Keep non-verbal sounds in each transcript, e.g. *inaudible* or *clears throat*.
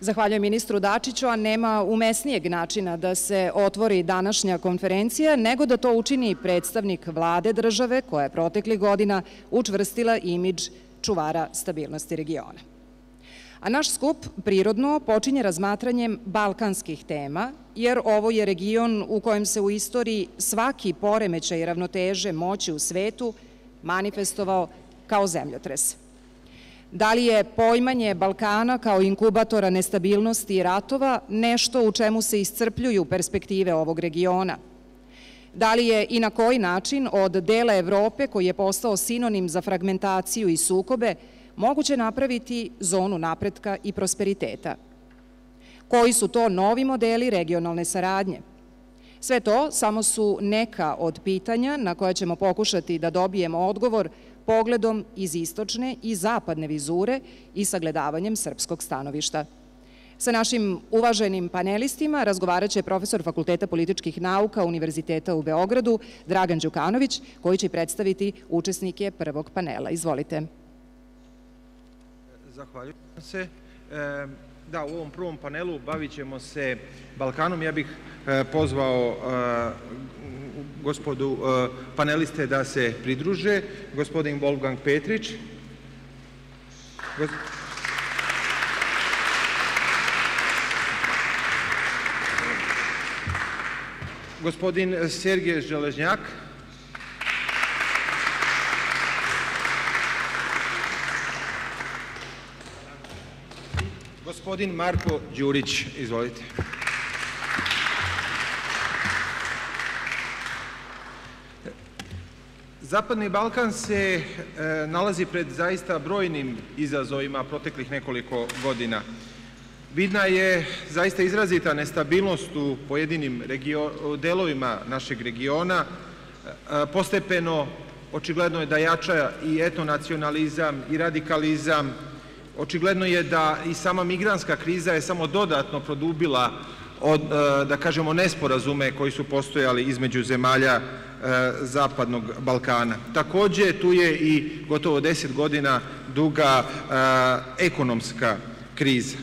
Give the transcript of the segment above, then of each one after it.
Zahvaljujem ministru Dačiću, a nema umesnijeg načina da se otvori današnja konferencija, nego da to učini predstavnik vlade države koja je protekli godina učvrstila imidž čuvara stabilnosti regiona. A naš skup prirodno počinje razmatranjem balkanskih tema, jer ovo je region u kojem se u istoriji svaki poremećaj ravnoteže moći u svetu manifestovao kao zemljotres. Da li je pojmanje Balkana kao inkubatora nestabilnosti i ratova nešto u čemu se iscrpljuju perspektive ovog regiona? Da li je i na koji način od dela Evrope koji je postao sinonim za fragmentaciju i sukobe moguće napraviti zonu napretka i prosperiteta? Koji su to novi modeli regionalne saradnje? Sve to samo su neka od pitanja na koje ćemo pokušati da dobijemo odgovor pogledom iz istočne i zapadne vizure i sagledavanjem srpskog stanovišta. Sa našim uvaženim panelistima razgovarat će profesor Fakulteta političkih nauka Univerziteta u Beogradu, Dragan Đukanović, koji će predstaviti učesnike prvog panela. Izvolite. Zahvaljujem se. Da, u ovom prvom panelu bavit ćemo se Balkanom. Ja bih e, pozvao e, gospodu e, paneliste da se pridruže. Gospodin Wolfgang Petrić. Gospodin Sergej Želežnjak. Gospodin Marko Đurić, izvolite. Zapadni Balkan se e, nalazi pred zaista brojnim izazovima proteklih nekoliko godina. Vidna je zaista izrazita nestabilnost u pojedinim delovima našeg regiona. E, postepeno očigledno je da jača i etnonacionalizam i radikalizam. Očigledno je da i sama migranska kriza je samo dodatno produbila od, e, da kažemo, nesporazume koji su postojali između zemalja E, zapadnog Balkana. Takođe, tu je i gotovo deset godina duga e, ekonomska kriza.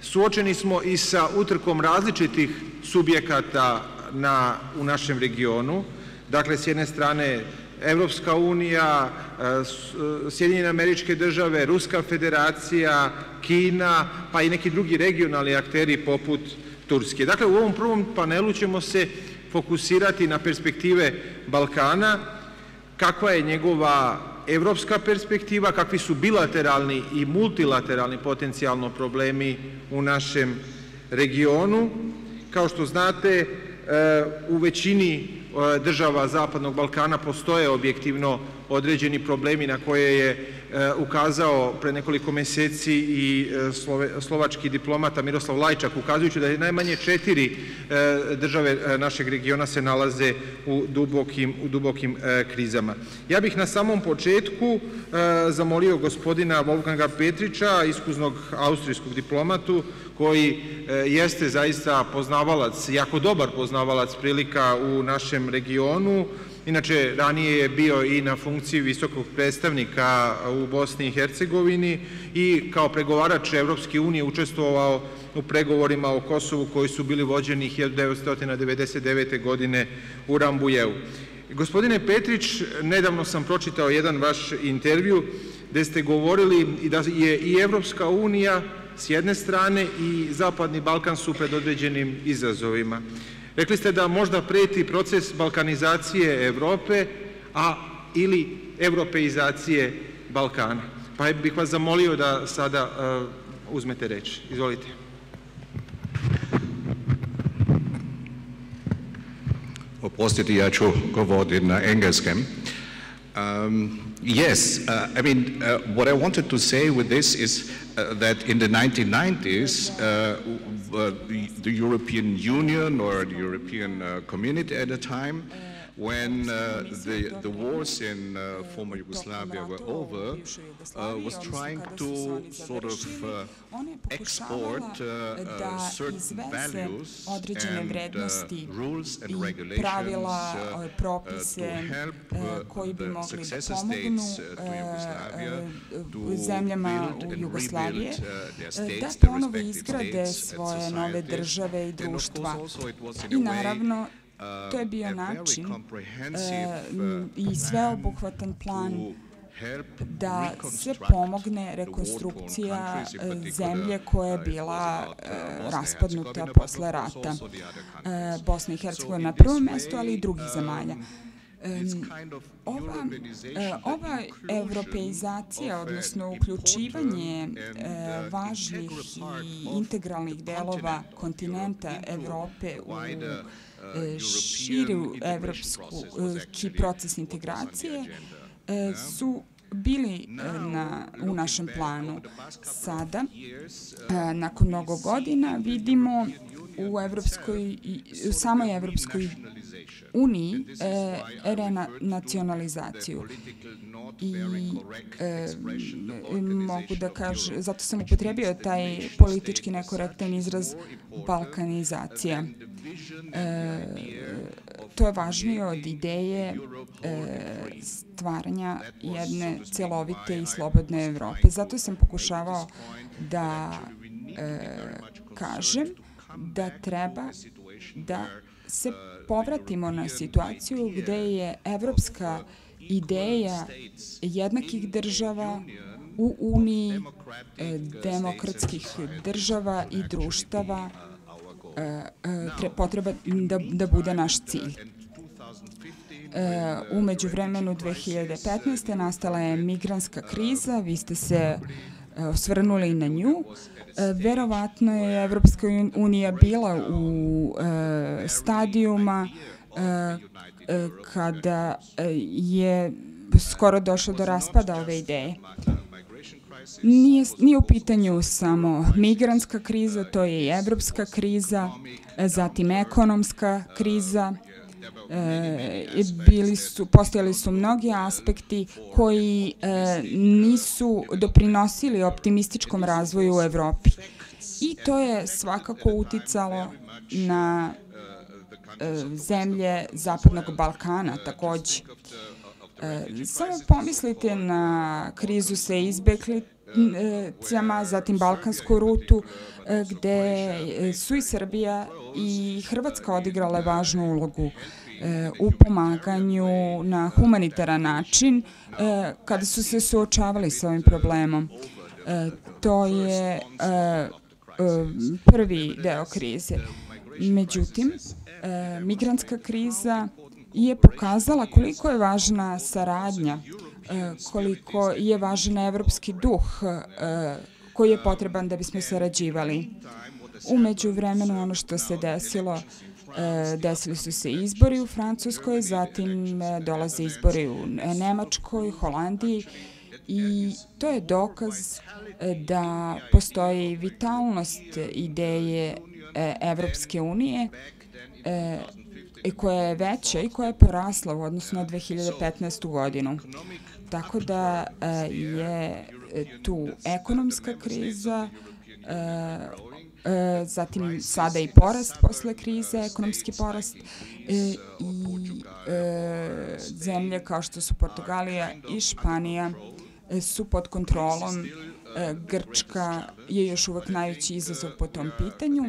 Suočeni smo i sa utrkom različitih subjekata na, u našem regionu. Dakle, s jedne strane Evropska unija, e, Sjedinjene američke države, Ruska federacija, Kina, pa i neki drugi regionalni akteri poput Turske. Dakle, u ovom prvom panelu ćemo se fokusirati na perspektive Balkana, kakva je njegova evropska perspektiva, kakvi su bilateralni i multilateralni potencijalno problemi u našem regionu. Kao što znate, e, u većini e, država Zapadnog Balkana postoje objektivno određeni problemi na koje je e, ukazao pre nekoliko meseci i e, slovački diplomata Miroslav Lajčak, ukazujući da je najmanje četiri e, države našeg regiona se nalaze u dubokim, u dubokim krizama. Ja bih na samom početku zamolio gospodina Wolfganga Petrića, iskuznog austrijskog diplomatu, koji jeste zaista poznavalac, jako dobar poznavalac prilika u našem regionu, Inače, ranije je bio i na funkciji visokog predstavnika u Bosni i Hercegovini i kao pregovarač Evropske unije učestvovao u pregovorima o Kosovu koji su bili vođeni 1999. godine u Rambujevu. Gospodine Petrić, nedavno sam pročitao jedan vaš intervju gde ste govorili da je i Evropska unija s jedne strane i Zapadni Balkan su pred određenim izazovima. Rekli ste da možda preti proces balkanizacije Evrope, a ili evropeizacije Balkana. Pa bih vas zamolio da sada uh, uzmete reč. Izvolite. Oprostite, ja ću govoriti na engleskem. Um, yes, uh, I mean, uh, what I wanted to say with this is uh, that in the 1990s, uh, uh, the, European Union or the European uh, community at the time when uh, the, the wars in uh, former Yugoslavia were over, uh, was trying to sort of uh, export uh, uh, certain values and uh, rules and regulations uh, to help uh, the successor states uh, to Yugoslavia to build and rebuild uh, their da states, their ponovo respective states and societies. države i And of course društva. also it was in a way to je uh, bio very način uh, m, i sveobuhvatan plan da se pomogne rekonstrukcija particular, zemlje koja je uh, bila uh, raspadnuta posle rata. E. Bosna i Hercegovina in na prvom mestu, ali i drugih um, zemalja. of Ova, ova evropeizacija, odnosno uključivanje uh, važnih i integralnih delova kontinenta Evrope u uh, e, širu integration evropsku process was e, ki actually proces integracije e, su bili e, na, u našem planu. Sada, e, nakon mnogo godina, vidimo u Evropskoj, u samoj Evropskoj uniji e, renacionalizaciju. I e, mogu da kažem, zato sam upotrebio taj politički nekorektan izraz balkanizacija. E, to je važnije od ideje e, stvaranja jedne celovite i slobodne Evrope. Zato sam pokušavao da e, kažem da treba da se povratimo na situaciju gde je evropska ideja jednakih država u Uniji demokratskih država i društava tre, potreba da, da bude naš cilj. E, umeđu vremenu 2015. nastala je migranska kriza, vi ste se e, osvrnuli na nju. E, verovatno je Evropska unija bila u e, stadijuma e, e, kada e, je skoro došlo do raspada ove ideje. Nije, nije u pitanju samo migrantska kriza, to je i evropska kriza, zatim ekonomska kriza, e, bili su, postojali su mnogi aspekti koji e, nisu doprinosili optimističkom razvoju u Evropi. I to je svakako uticalo na e, zemlje Zapadnog Balkana takođe. E, samo pomislite na krizu sa izbeklicama, zatim Balkansku rutu, e, gde su i Srbija i Hrvatska odigrale važnu ulogu e, u pomaganju na humanitaran način e, kada su se suočavali sa ovim problemom. E, to je e, e, prvi deo krize. Međutim, e, migrantska kriza je pokazala koliko je važna saradnja, e, koliko je važan evropski duh e, koji je potreban da bismo sarađivali. Umeđu vremenu ono što se desilo, e, desili su se izbori u Francuskoj, zatim e, dolaze izbori u Nemačkoj, Holandiji i to je dokaz e, da postoji vitalnost ideje e, Evropske unije e, i koja je veća i koja je porasla u odnosu na 2015. godinu. Tako da e, je tu ekonomska kriza, e, e, zatim sada i porast posle krize, ekonomski porast e, i e, zemlje kao što su Portugalija i Španija e, su pod kontrolom. E, Grčka je još uvek najveći izazov po tom pitanju,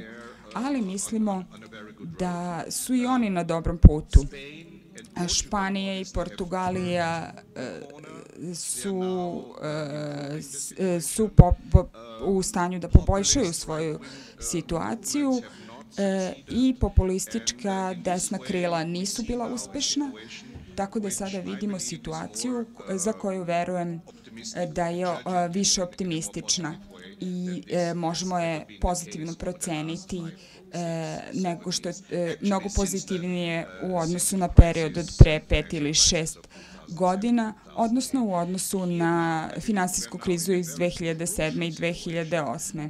ali mislimo da su i oni na dobrom putu. Španija i Portugalija e, su, e, s- e, su po, po, u stanju da poboljšaju svoju situaciju e, i populistička desna krila nisu bila uspešna, tako da sada vidimo situaciju za koju verujem da je više optimistična i e, možemo je pozitivno proceniti e, nego što je e, mnogo pozitivnije u odnosu na period od pre pet ili šest godina, odnosno u odnosu na finansijsku krizu iz 2007. i 2008.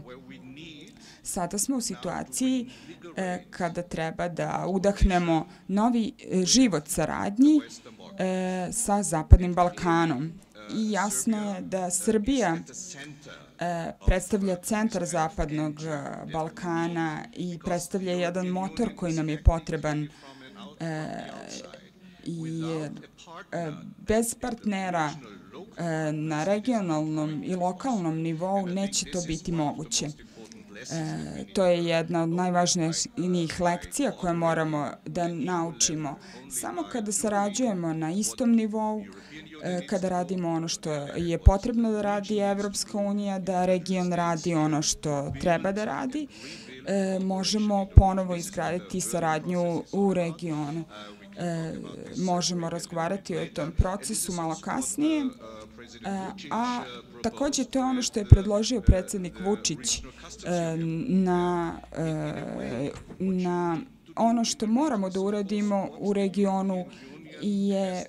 sada smo u situaciji e, kada treba da udahnemo novi e, život saradnji e, sa Zapadnim Balkanom. I jasno je da Srbija predstavlja centar Zapadnog e, Balkana i predstavlja jedan motor koji nam je potreban e, e, bez partnera e, na regionalnom i lokalnom nivou neće to biti moguće. E, to je jedna od najvažnijih lekcija koje moramo da naučimo. Samo kada sarađujemo na istom nivou, e, kada radimo ono što je potrebno da radi Evropska unija, da region radi ono što treba da radi, e, možemo ponovo izgraditi saradnju u regionu. E, možemo razgovarati o tom procesu malo kasnije, e, a takođe to je ono što je predložio predsednik Vučić e, na, e, na ono što moramo da uradimo u regionu je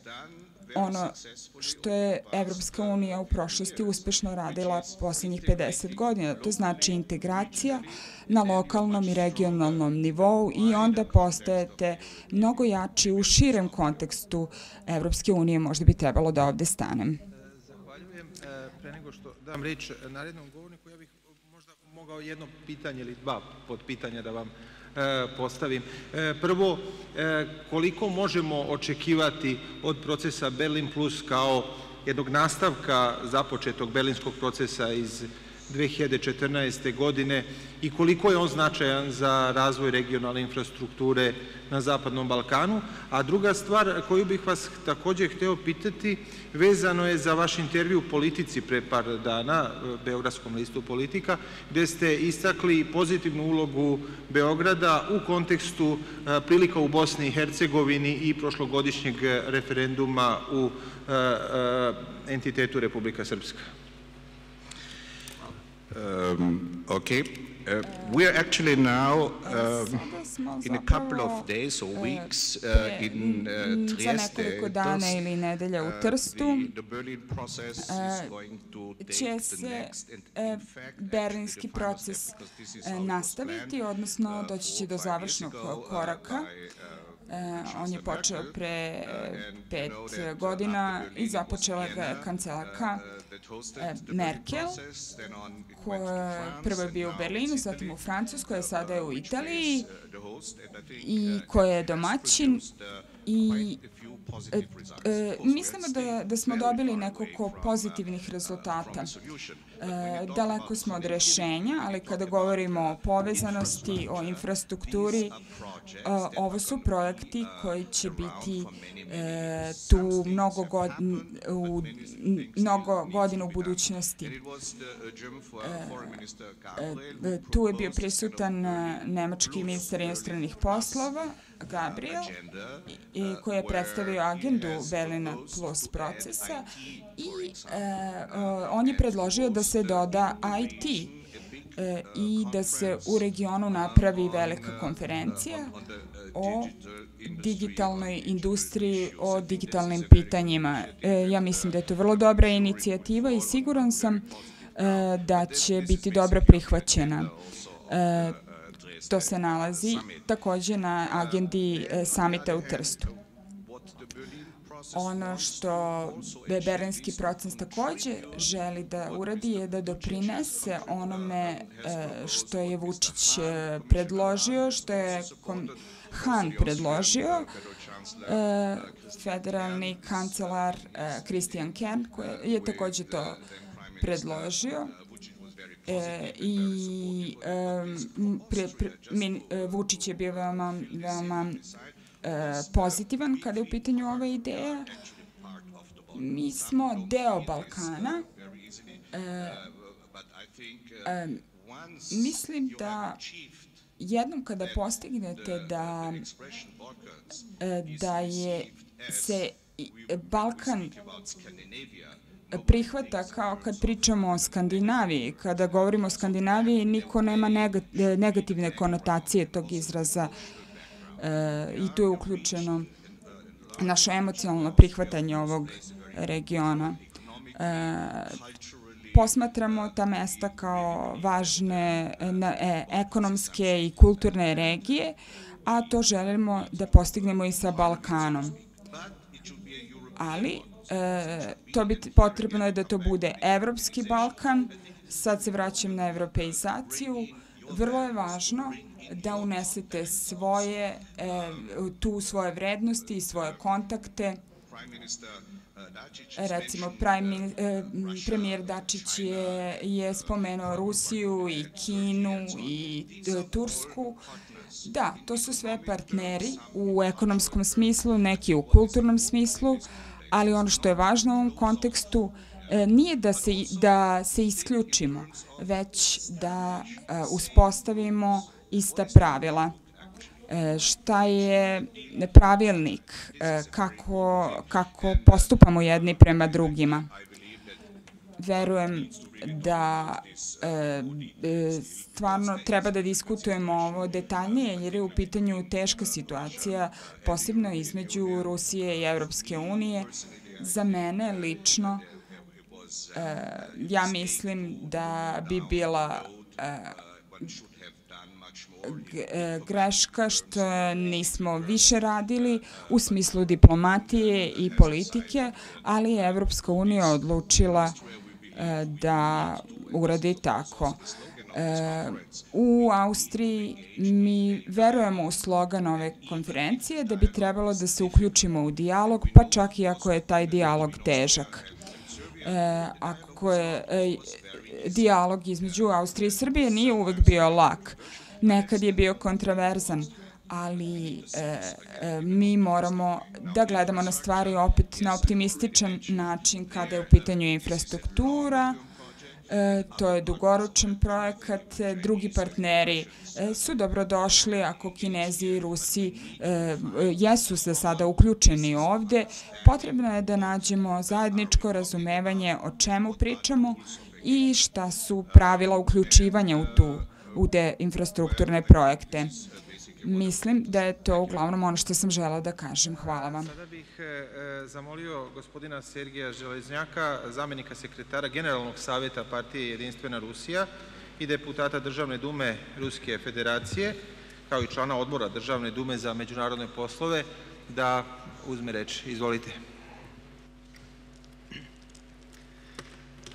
ono što je Evropska unija u prošlosti uspešno radila poslednjih 50 godina. To znači integracija na lokalnom i regionalnom nivou i onda postajete mnogo jači u širem kontekstu Evropske unije. Možda bi trebalo da ovde stanem. E, pre nego što dam reč narednom govorniku, ja bih možda mogao jedno pitanje ili dva podpitanja da vam postavim. E, prvo, e, koliko možemo očekivati od procesa Berlin Plus kao jednog nastavka započetog berlinskog procesa iz 2014. godine i koliko je on značajan za razvoj regionalne infrastrukture na Zapadnom Balkanu. A druga stvar koju bih vas takođe hteo pitati vezano je za vaš intervju u Politici pre par dana, Beogradskom listu Politika, gde ste istakli pozitivnu ulogu Beograda u kontekstu prilika u Bosni i Hercegovini i prošlogodišnjeg referenduma u entitetu Republika Srpska. Um, okay. Uh, we are actually now um, in a couple of days or weeks uh, in uh, Trieste. Dana ili nedelja u Trstu će se berlinski proces nastaviti, odnosno doći će do završnog koraka. On je počeo pre pet godina i započela ga kancelarka Merkel, koja prvo je bio u Berlinu, zatim u Francuskoj, a sada je u Italiji i koja je domaćin i E, e, mislimo da, da smo dobili nekoliko pozitivnih rezultata. E, daleko smo od rešenja, ali kada govorimo o povezanosti, o infrastrukturi, e, ovo su projekti koji će biti e, tu mnogo, god, u, mnogo godina u budućnosti. E, e, tu je bio prisutan nemački ministar inostranih poslova, Gabriel, i, koji je predstavio agendu Berlina Plus procesa i e, on je predložio da se doda IT e, i da se u regionu napravi velika konferencija o digitalnoj industriji, o digitalnim pitanjima. E, ja mislim da je to vrlo dobra inicijativa i siguran sam e, da će biti dobro prihvaćena. E, To se nalazi takođe na agendi e, samita u Trstu. Ono što berlinski proces takođe želi da uradi je da doprinese onome e, što je Vučić e, predložio, što je Han predložio, federalni kancelar Christian Kern koji je takođe to predložio I e, min, e, Vučić je bio veoma, veoma e, pozitivan kada je u pitanju ova ideja. Mi smo deo Balkana. Mislim da jednom kada postignete da da je se Balkan prihvata kao kad pričamo o Skandinaviji. Kada govorimo o Skandinaviji, niko nema negativne konotacije tog izraza e, i tu je uključeno naše emocionalno prihvatanje ovog regiona. E, posmatramo ta mesta kao važne e, ekonomske i kulturne regije, a to želimo da postignemo i sa Balkanom. Ali to bi potrebno je da to bude Evropski Balkan, sad se vraćam na evropeizaciju, vrlo je važno da unesete svoje, e, tu svoje vrednosti i svoje kontakte. Recimo, e, premijer Dačić je, je spomenuo Rusiju i Kinu i e, Tursku. Da, to su sve partneri u ekonomskom smislu, neki u kulturnom smislu, ali ono što je važno u ovom kontekstu e, nije da se, da se isključimo, već da e, uspostavimo ista pravila. E, šta je pravilnik, kako, kako postupamo jedni prema drugima. Verujem da e, stvarno treba da diskutujemo ovo detaljnije jer je u pitanju teška situacija, posebno između Rusije i Evropske unije. Za mene lično, e, ja mislim da bi bila e, greška što nismo više radili u smislu diplomatije i politike, ali Evropska unija odlučila E, da uradi tako. E, u Austriji mi verujemo u slogan ove konferencije da bi trebalo da se uključimo u dijalog, pa čak i ako je taj dijalog težak. E, ako je e, dijalog između Austrije i Srbije nije uvek bio lak, nekad je bio kontraverzan, ali e, e, mi moramo da gledamo na stvari opet na optimističan način kada je u pitanju infrastruktura, e, to je dugoročan projekat, drugi partneri su dobrodošli ako Kinezi i Rusi jesu za sada uključeni ovde. Potrebno je da nađemo zajedničko razumevanje o čemu pričamo i šta su pravila uključivanja u tu u infrastrukturne projekte. Mislim da je to uglavnom ono što sam žela da kažem. Hvala vam. Sada bih e, e, zamolio gospodina Sergija Železnjaka, zamenika sekretara Generalnog savjeta partije Jedinstvena Rusija i deputata Državne dume Ruske federacije, kao i člana odbora Državne dume za međunarodne poslove, da uzme reč. Izvolite.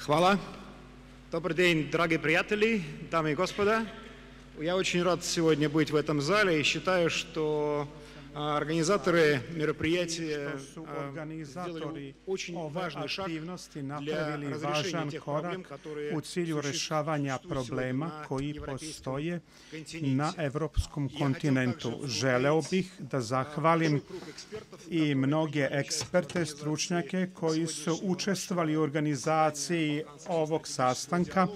Hvala. Dobar день, dragi prijatelji, dame i gospoda. Я очень рад сегодня быть в этом зале и считаю, что Organizatori merоприятия сделали очень важный шаг napravili važan korak u cilju rešavanja problema koji postoje na evropskom kontinentu. Želeo bih da zahvalim i mnoge eksperte, stručnjake koji su učestvovali u organizaciji ovog sastanka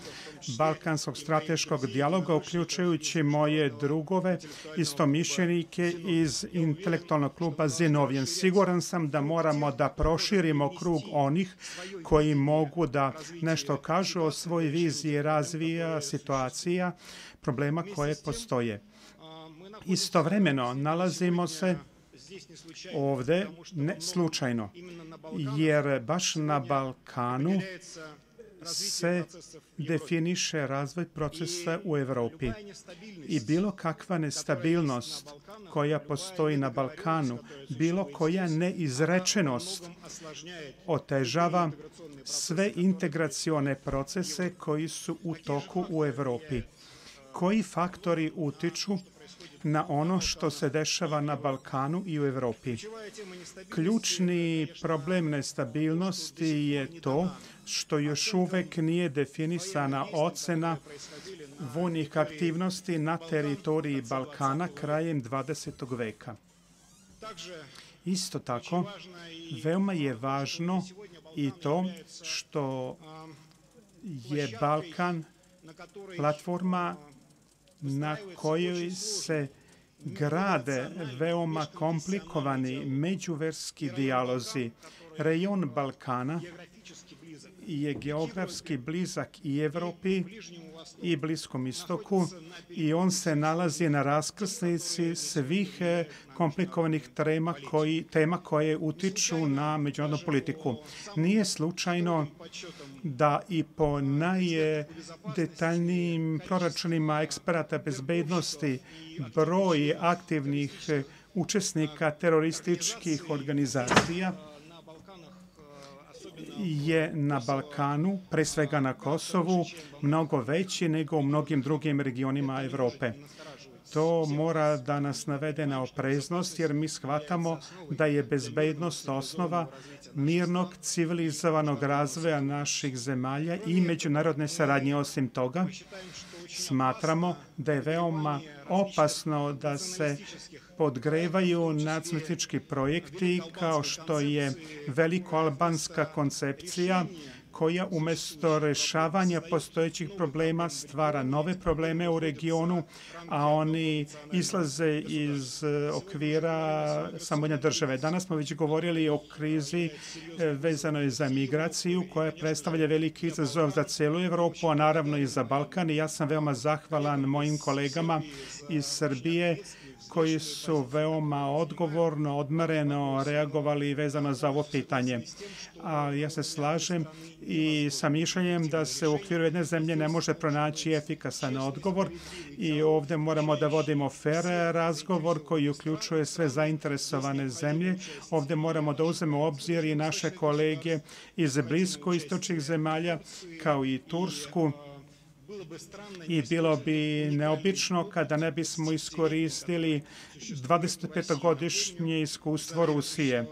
Balkanskog strateškog dijaloga, uključujući moje drugove, istomišljenike iz intelektualnog kluba Zenovijen. Siguran sam da moramo da proširimo krug onih koji mogu da nešto kažu o svoj viziji razvija situacija problema koje postoje. Istovremeno nalazimo se ovde ne slučajno, jer baš na Balkanu se definiše razvoj procesa u Evropi i bilo kakva nestabilnost koja postoji na Balkanu, bilo koja neizrečenost otežava sve integracione procese koji su u toku u Evropi. Koji faktori utiču na ono što se dešava na Balkanu i u Evropi. Ključni problem nestabilnosti je to što još uvek nije definisana ocena vojnih aktivnosti na teritoriji Balkana krajem 20. veka. Isto tako, veoma je važno i to što je Balkan platforma na kojoj se grade veoma komplikovani međuverski dijalozi. Rejon Balkana je geografski blizak i Evropi i Bliskom istoku i on se nalazi na raskrsnici svih e, komplikovanih tema, koji, tema koje utiču na međunarodnu politiku. Nije slučajno da i po najdetaljnijim proračunima eksperata bezbednosti broj aktivnih učesnika terorističkih organizacija je na Balkanu, pre svega na Kosovu, mnogo veći nego u mnogim drugim regionima Evrope. To mora da nas navede na opreznost, jer mi shvatamo da je bezbednost osnova mirnog, civilizovanog razvoja naših zemalja i međunarodne saradnje. Osim toga, smatramo da je veoma opasno da se podgrevaju nacionalistički projekti kao što je veliko-albanska koncepcija koja umesto rešavanja postojećih problema stvara nove probleme u regionu, a oni izlaze iz e, okvira samolja države. Danas smo već govorili o krizi e, vezanoj za migraciju koja predstavlja veliki izazov za celu Evropu, a naravno i za Balkan. I ja sam veoma zahvalan mojim kolegama iz Srbije koji su veoma odgovorno, odmereno reagovali vezano za ovo pitanje. A ja se slažem i sa mišljenjem da se u okviru jedne zemlje ne može pronaći efikasan odgovor i ovde moramo da vodimo fair razgovor koji uključuje sve zainteresovane zemlje. Ovde moramo da uzmemo u obzir i naše kolege iz blisko istočnih zemalja kao i Tursku i bilo bi neobično kada ne bismo iskoristili 25-godišnje iskustvo Rusije.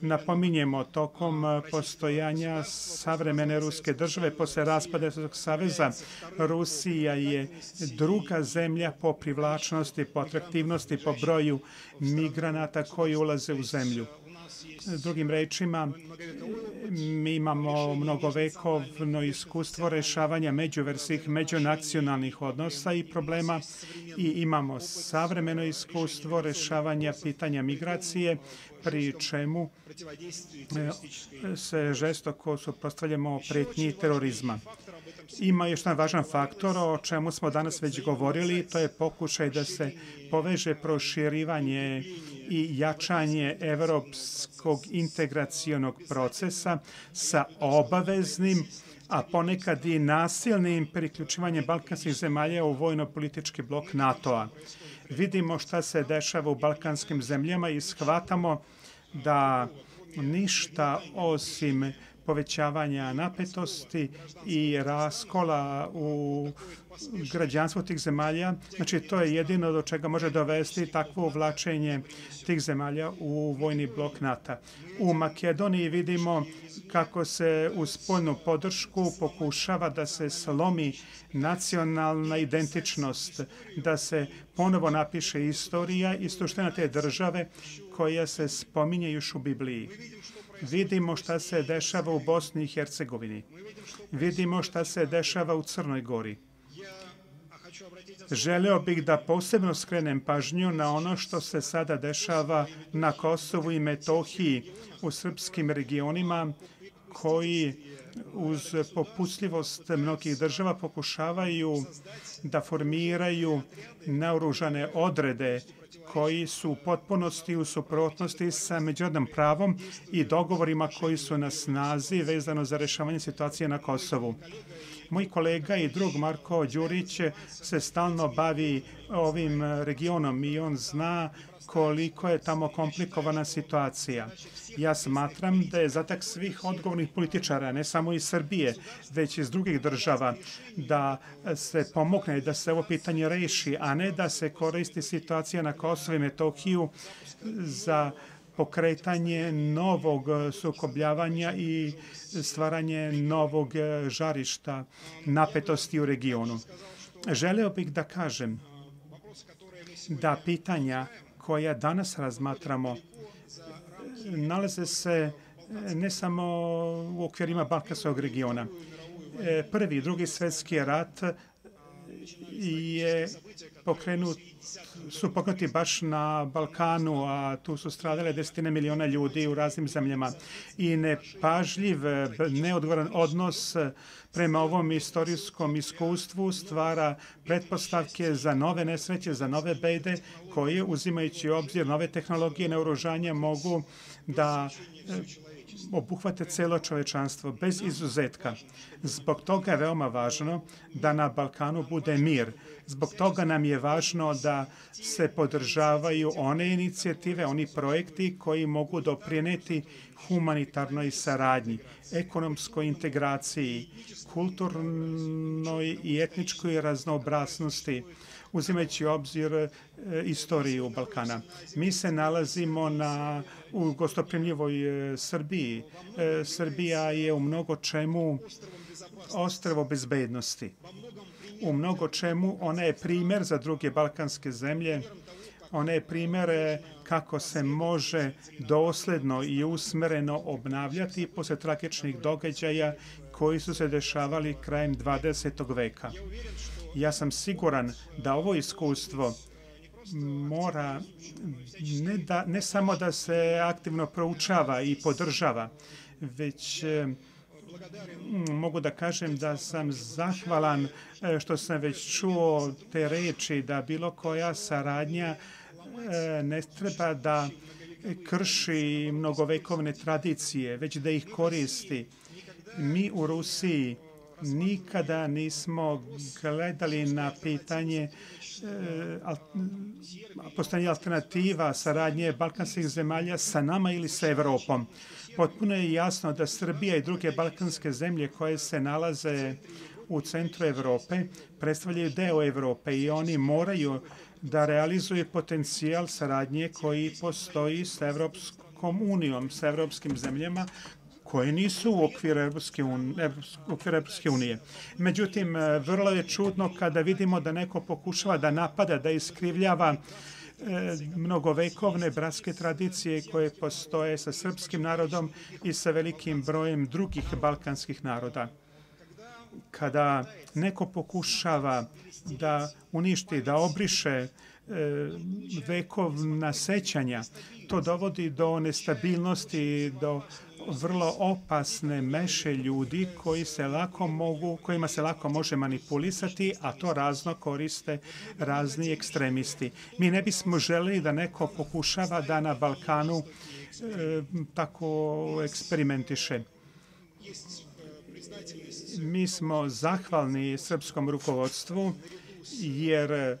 Napominjemo, tokom postojanja savremene ruske države posle raspada Sovjetskog saveza, Rusija je druga zemlja po privlačnosti, po atraktivnosti, po broju migranata koji ulaze u zemlju. Drugim rečima, mi imamo mnogovekovno iskustvo rešavanja međuversih, međunacionalnih odnosa i problema i imamo savremeno iskustvo rešavanja pitanja migracije, pri čemu e, se žestoko suprostavljamo pretnji terorizma. Ima još jedan važan faktor o čemu smo danas već govorili, to je pokušaj da se poveže proširivanje i jačanje evropskog integracionog procesa sa obaveznim a ponekad i nasilnim priključivanjem balkanskih zemalja u vojno-politički blok NATO-a. Vidimo šta se dešava u balkanskim zemljama i shvatamo da ništa osim povećavanja napetosti i raskola u građanstvu tih zemalja. Znači, to je jedino do čega može dovesti takvo uvlačenje tih zemalja u vojni blok NATO. U Makedoniji vidimo kako se u spoljnu podršku pokušava da se slomi nacionalna identičnost, da se ponovo napiše istorija i suština te države koja se spominje još u Bibliji. Vidimo šta se dešava u Bosni i Hercegovini. Vidimo šta se dešava u Crnoj Gori. Želeo bih da posebno skrenem pažnju na ono što se sada dešava na Kosovu i Metohiji u srpskim regionima koji uz popustljivost mnogih država pokušavaju da formiraju naoružane odrede koji su u potpunosti u suprotnosti sa međunarodnim pravom i dogovorima koji su na snazi vezano za rešavanje situacije na Kosovu. Moj kolega i drug Marko Đurić se stalno bavi ovim regionom i on zna koliko je tamo komplikovana situacija. Ja smatram da je zatak svih odgovornih političara, ne samo iz Srbije, već iz drugih država, da se pomogne da se ovo pitanje reši, a ne da se koristi situacija na Kosovo i Metohiju za pokretanje novog sukobljavanja i stvaranje novog žarišta napetosti u regionu. Želeo bih da kažem da pitanja koja danas razmatramo nalaze se ne samo u okvirima Balkanskog regiona. E, prvi i drugi svetski rat je pokrenut, su pokrenuti baš na Balkanu, a tu su stradale desetine miliona ljudi u raznim zemljama. I nepažljiv, neodgovoran odnos prema ovom istorijskom iskustvu stvara pretpostavke za nove nesreće, za nove bejde, koje, uzimajući obzir nove tehnologije naoružanja, mogu da obuhvate celo čovečanstvo, bez izuzetka. Zbog toga je veoma važno da na Balkanu bude mir. Zbog toga nam je važno da se podržavaju one inicijative, oni projekti koji mogu doprineti humanitarnoj saradnji, ekonomskoj integraciji, kulturnoj i etničkoj raznoobraznosti, uzimajući obzir e, istoriju Balkana. Mi se nalazimo na, u gostoprimljivoj e, Srbiji. E, Srbija je u mnogo čemu ostrvo bezbednosti. U mnogo čemu ona je primer za druge balkanske zemlje one primere kako se može dosledno i usmereno obnavljati posle tragičnih događaja koji su se dešavali krajem 20. veka. Ja sam siguran da ovo iskustvo mora ne, da, ne samo da se aktivno proučava i podržava, već mogu da kažem da sam zahvalan e, što sam već čuo te reči da bilo koja saradnja e, ne treba da krši mnogovekovne tradicije, već da ih koristi. Mi u Rusiji nikada nismo gledali na pitanje e, postojanje alternativa saradnje balkanskih zemalja sa nama ili sa Evropom. Potpuno je jasno da Srbija i druge balkanske zemlje koje se nalaze u centru Evrope predstavljaju deo Evrope i oni moraju da realizuju potencijal saradnje koji postoji sa Evropskom unijom, sa evropskim zemljama koje nisu u okviru Evropske Evropske unije. Međutim, vrlo je čudno kada vidimo da neko pokušava da napada, da iskrivljava E, mnogovekovne bratske tradicije koje postoje sa srpskim narodom i sa velikim brojem drugih balkanskih naroda. Kada neko pokušava da uništi, da obriše e, vekovna sećanja, to dovodi do nestabilnosti, do vrlo opasne meše ljudi koji se lako mogu, kojima se lako može manipulisati, a to razno koriste razni ekstremisti. Mi ne bismo želeli da neko pokušava da na Balkanu e, tako eksperimentiše. Mi smo zahvalni srpskom rukovodstvu jer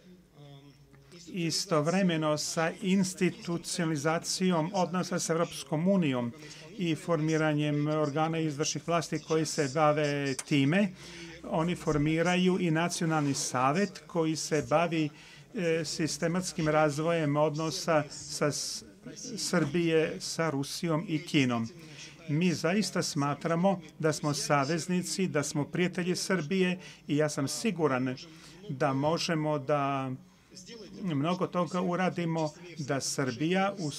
istovremeno sa institucionalizacijom odnosa sa Evropskom unijom i formiranjem organa izvršnih vlasti koji se bave time. Oni formiraju i nacionalni savet koji se bavi e, sistematskim razvojem odnosa sa Srbije sa Rusijom i Kinom. Mi zaista smatramo da smo saveznici, da smo prijatelji Srbije i ja sam siguran da možemo da mnogo toga uradimo da Srbija u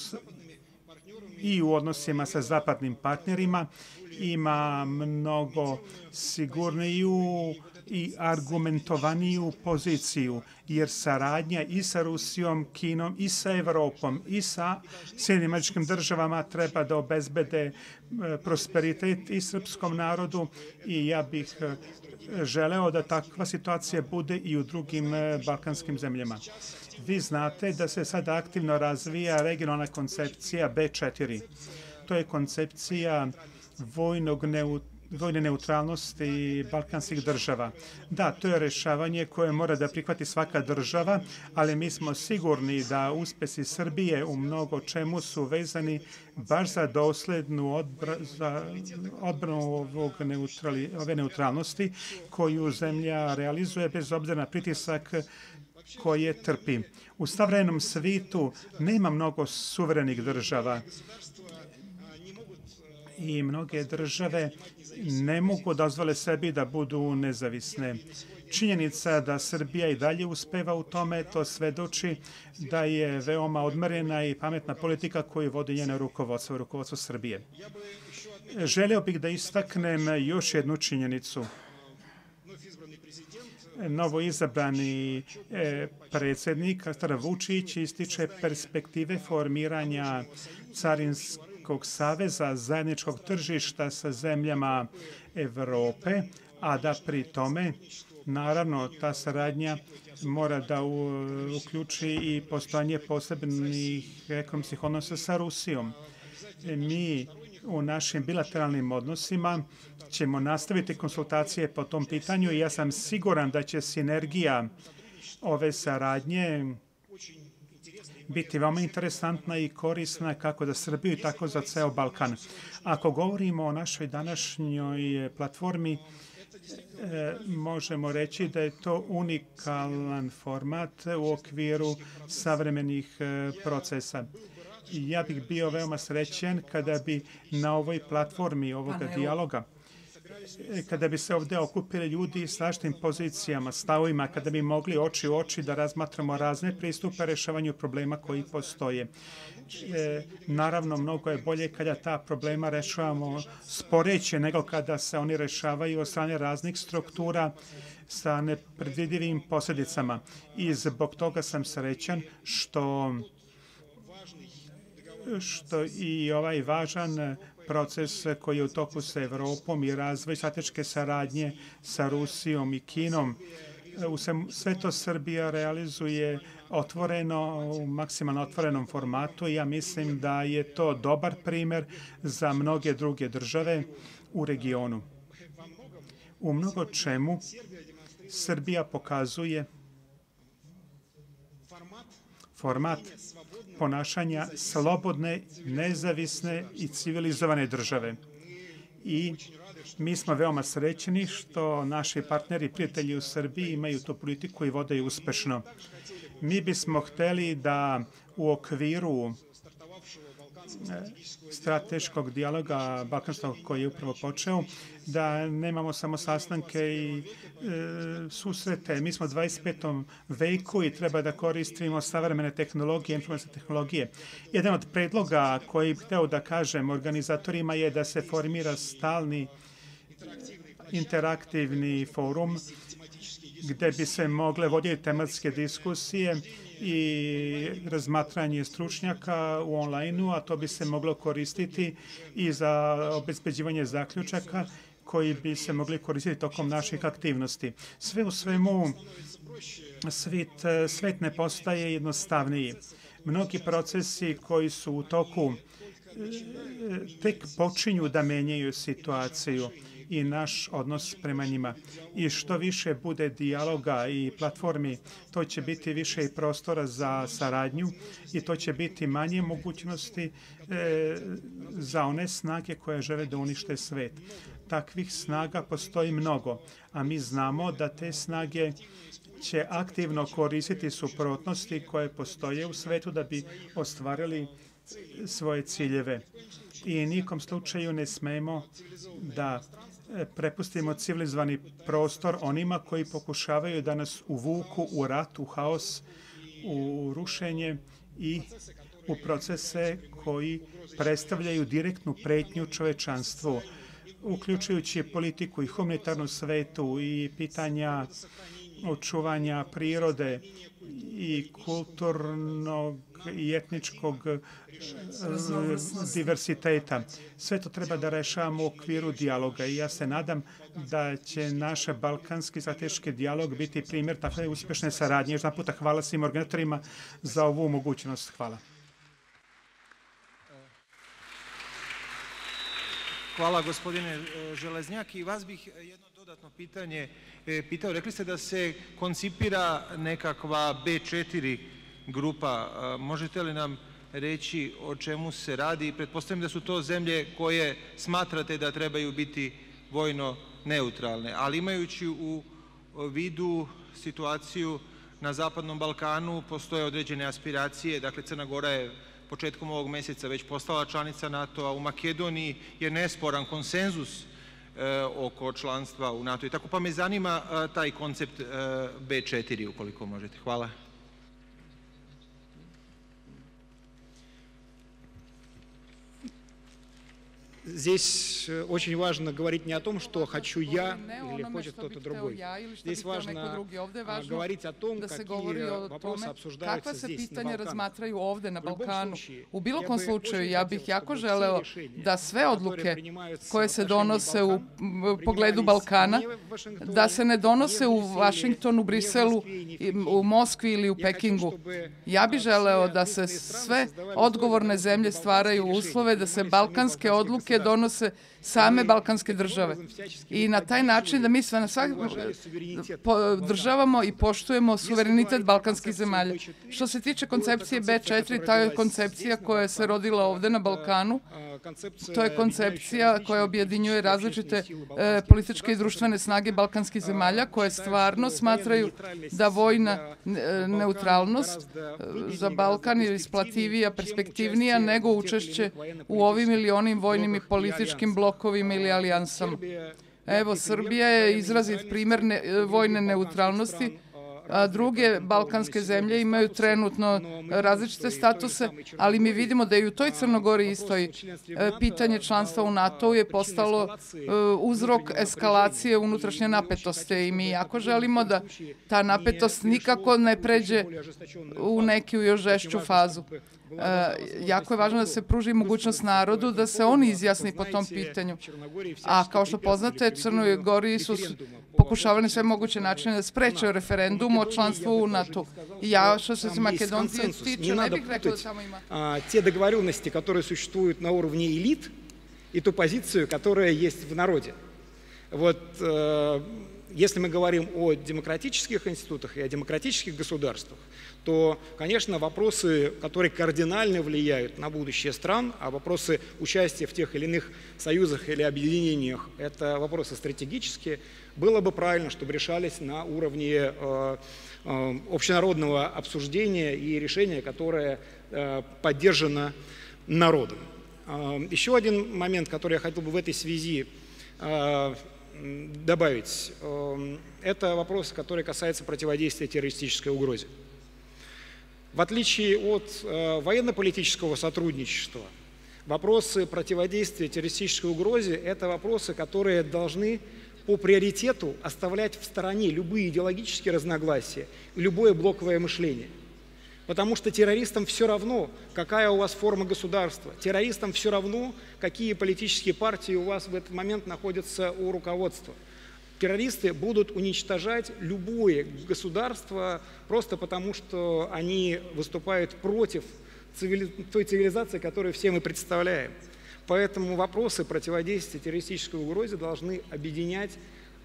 i u odnosima sa zapadnim partnerima ima mnogo sigurniju i argumentovaniju poziciju, jer saradnja i sa Rusijom, Kinom, i sa Evropom, i sa Sjedinjeničkim državama treba da obezbede e, prosperitet i srpskom narodu i ja bih e, želeo da takva situacija bude i u drugim e, balkanskim zemljama. Vi znate da se sada aktivno razvija regionalna koncepcija B4. To je koncepcija vojnog neutralnosti vojne neutralnosti balkanskih država. Da, to je rešavanje koje mora da prihvati svaka država, ali mi smo sigurni da uspesi Srbije u mnogo čemu su vezani baš za doslednu odbra, za odbranu ovog neutrali, ove neutralnosti koju zemlja realizuje bez obzira na pritisak koje trpi. U savremenom svitu nema mnogo suverenih država i mnoge države ne mogu dozvole sebi da budu nezavisne. Činjenica da Srbija i dalje uspeva u tome, to svedoči da je veoma odmerena i pametna politika koju vodi njene rukovodstvo, rukovodstvo Srbije. Želeo bih da istaknem još jednu činjenicu novo izabrani e, predsjednik Aleksandar Vučić ističe perspektive formiranja Carinskog saveza zajedničkog tržišta sa zemljama Evrope, a da pri tome naravno ta saradnja mora da uključi i postojanje posebnih ekonomskih odnosa sa Rusijom. Mi u našim bilateralnim odnosima ćemo nastaviti konsultacije po tom pitanju i ja sam siguran da će sinergija ove saradnje biti veoma interesantna i korisna kako za Srbiju, tako za ceo Balkan. Ako govorimo o našoj današnjoj platformi, e, možemo reći da je to unikalan format u okviru savremenih e, procesa. Ja bih bio veoma srećen kada bi na ovoj platformi ovoga dijaloga kada bi se ovde okupili ljudi s različitim pozicijama, stavovima, kada bi mogli oči u oči da razmatramo razne pristupe rešavanju problema koji postoje. E, naravno, mnogo je bolje kada ta problema rešavamo sporeće nego kada se oni rešavaju od strane raznih struktura sa nepredvidivim posljedicama. I zbog toga sam srećan što što i ovaj važan proces koji je u toku sa Evropom i razvoj strateške saradnje sa Rusijom i Kinom. U sve to Srbija realizuje otvoreno, u maksimalno otvorenom formatu i ja mislim da je to dobar primer za mnoge druge države u regionu. U mnogo čemu Srbija pokazuje format ponašanja slobodne, nezavisne i civilizovane države. I mi smo veoma srećni što naši partneri i prijatelji u Srbiji imaju tu politiku i vode je uspešno. Mi bismo hteli da u okviru strateškog dijaloga Balkanskog koji je upravo počeo, da nemamo samo sastanke i e, susrete. Mi smo u 25. veku i treba da koristimo savremene tehnologije, informacijne tehnologije. Jedan od predloga koji bih hteo da kažem organizatorima je da se formira stalni interaktivni forum gde bi se mogle voditi tematske diskusije i razmatranje stručnjaka u onlajnu, a to bi se moglo koristiti i za obezbeđivanje zaključaka koji bi se mogli koristiti tokom naših aktivnosti. Sve u svemu, svet, svet ne postaje jednostavniji. Mnogi procesi koji su u toku tek počinju da menjaju situaciju i naš odnos prema njima. I što više bude dijaloga i platformi, to će biti više i prostora za saradnju i to će biti manje mogućnosti e, za one snage koje žele da unište svet. Takvih snaga postoji mnogo, a mi znamo da te snage će aktivno koristiti suprotnosti koje postoje u svetu da bi ostvarili svoje ciljeve. I nikom slučaju ne smemo da prepustimo civilizovani prostor onima koji pokušavaju da nas uvuku u rat, u haos, u rušenje i u procese koji predstavljaju direktnu pretnju čovečanstvu, uključujući politiku i humanitarnu svetu i pitanja očuvanja prirode i kulturnog i etničkog e, diversiteta. Sve to treba da rešavamo u okviru dijaloga i ja se nadam da će naš balkanski strateški dijalog biti primjer takve uspešne saradnje. Još puta hvala svim organizatorima za ovu mogućnost. Hvala. Hvala gospodine e, Železnjak i vas bih jedno dodatno pitanje e, pitao. Rekli ste da se koncipira nekakva B4 grupa. Možete li nam reći o čemu se radi? Pretpostavljam da su to zemlje koje smatrate da trebaju biti vojno neutralne, ali imajući u vidu situaciju na Zapadnom Balkanu postoje određene aspiracije, dakle Crna Gora je početkom ovog meseca već postala članica NATO-a, u Makedoniji je nesporan konsenzus e, oko članstva u NATO i tako, pa me zanima e, taj koncept e, B4 ukoliko možete. Hvala. Здесь э, очень важно говорить не о том, что хочу я или хочет кто-то другой. Здесь важно говорить о том, какие вопросы обсуждаются здесь, на Balkanu. U bilo kom slučaju ja bih jako želeo da sve odluke koje se donose u pogledu Balkana, da se ne donose u Vašingtonu, Briselu, u Moskvi ili u Pekingu. Ja bih želeo da se sve odgovorne zemlje stvaraju uslove da se balkanske odluke donose same balkanske države. I na taj način da mi sve na svak podržavamo i poštujemo suverenitet balkanskih zemalja. Što se tiče koncepcije B4, ta je koncepcija koja se rodila ovde na Balkanu. To je koncepcija koja objedinjuje različite e, političke i društvene snage balkanskih zemalja koje stvarno smatraju da vojna e, neutralnost e, za Balkan je isplativija, perspektivnija nego učešće u ovim ili onim vojnim i političkim blokovima blokovima ili alijansama. Evo, Srbija je izrazit primer ne, vojne neutralnosti, a druge balkanske zemlje imaju trenutno različite statuse, ali mi vidimo da i u toj Crnogori istoj e, pitanje članstva u NATO je postalo e, uzrok eskalacije unutrašnje napetosti i mi jako želimo da ta napetost nikako ne pređe u neki još žešću fazu. Jako je važno da se pruži mogućnost narodu da se oni izjasni po tom pitanju. A kao što poznate, Crnoj Gori su pokušavali sve moguće načine da spreče referendum o članstvu u NATO. I ja, što se Makedoncije tiče, ne bih rekao da tamo ima. Те договоренности, которые существуют на уровне элит, и ту позицию, которая есть в народе. Вот э, если мы говорим о демократических институтах и о демократических государствах, то, конечно, вопросы, которые кардинально влияют на будущее стран, а вопросы участия в тех или иных союзах или объединениях, это вопросы стратегические, было бы правильно, чтобы решались на уровне э, э, общенародного обсуждения и решения, которое э, поддержано народом. Еще один момент, который я хотел бы в этой связи добавить, это вопрос, который касается противодействия террористической угрозе. В отличие от э, военно-политического сотрудничества, вопросы противодействия террористической угрозе – это вопросы, которые должны по приоритету оставлять в стороне любые идеологические разногласия, любое блоковое мышление. Потому что террористам все равно, какая у вас форма государства. Террористам все равно, какие политические партии у вас в этот момент находятся у руководства – террористы будут уничтожать любое государство просто потому, что они выступают против цивили... той цивилизации, которую все мы представляем. Поэтому вопросы противодействия террористической угрозе должны объединять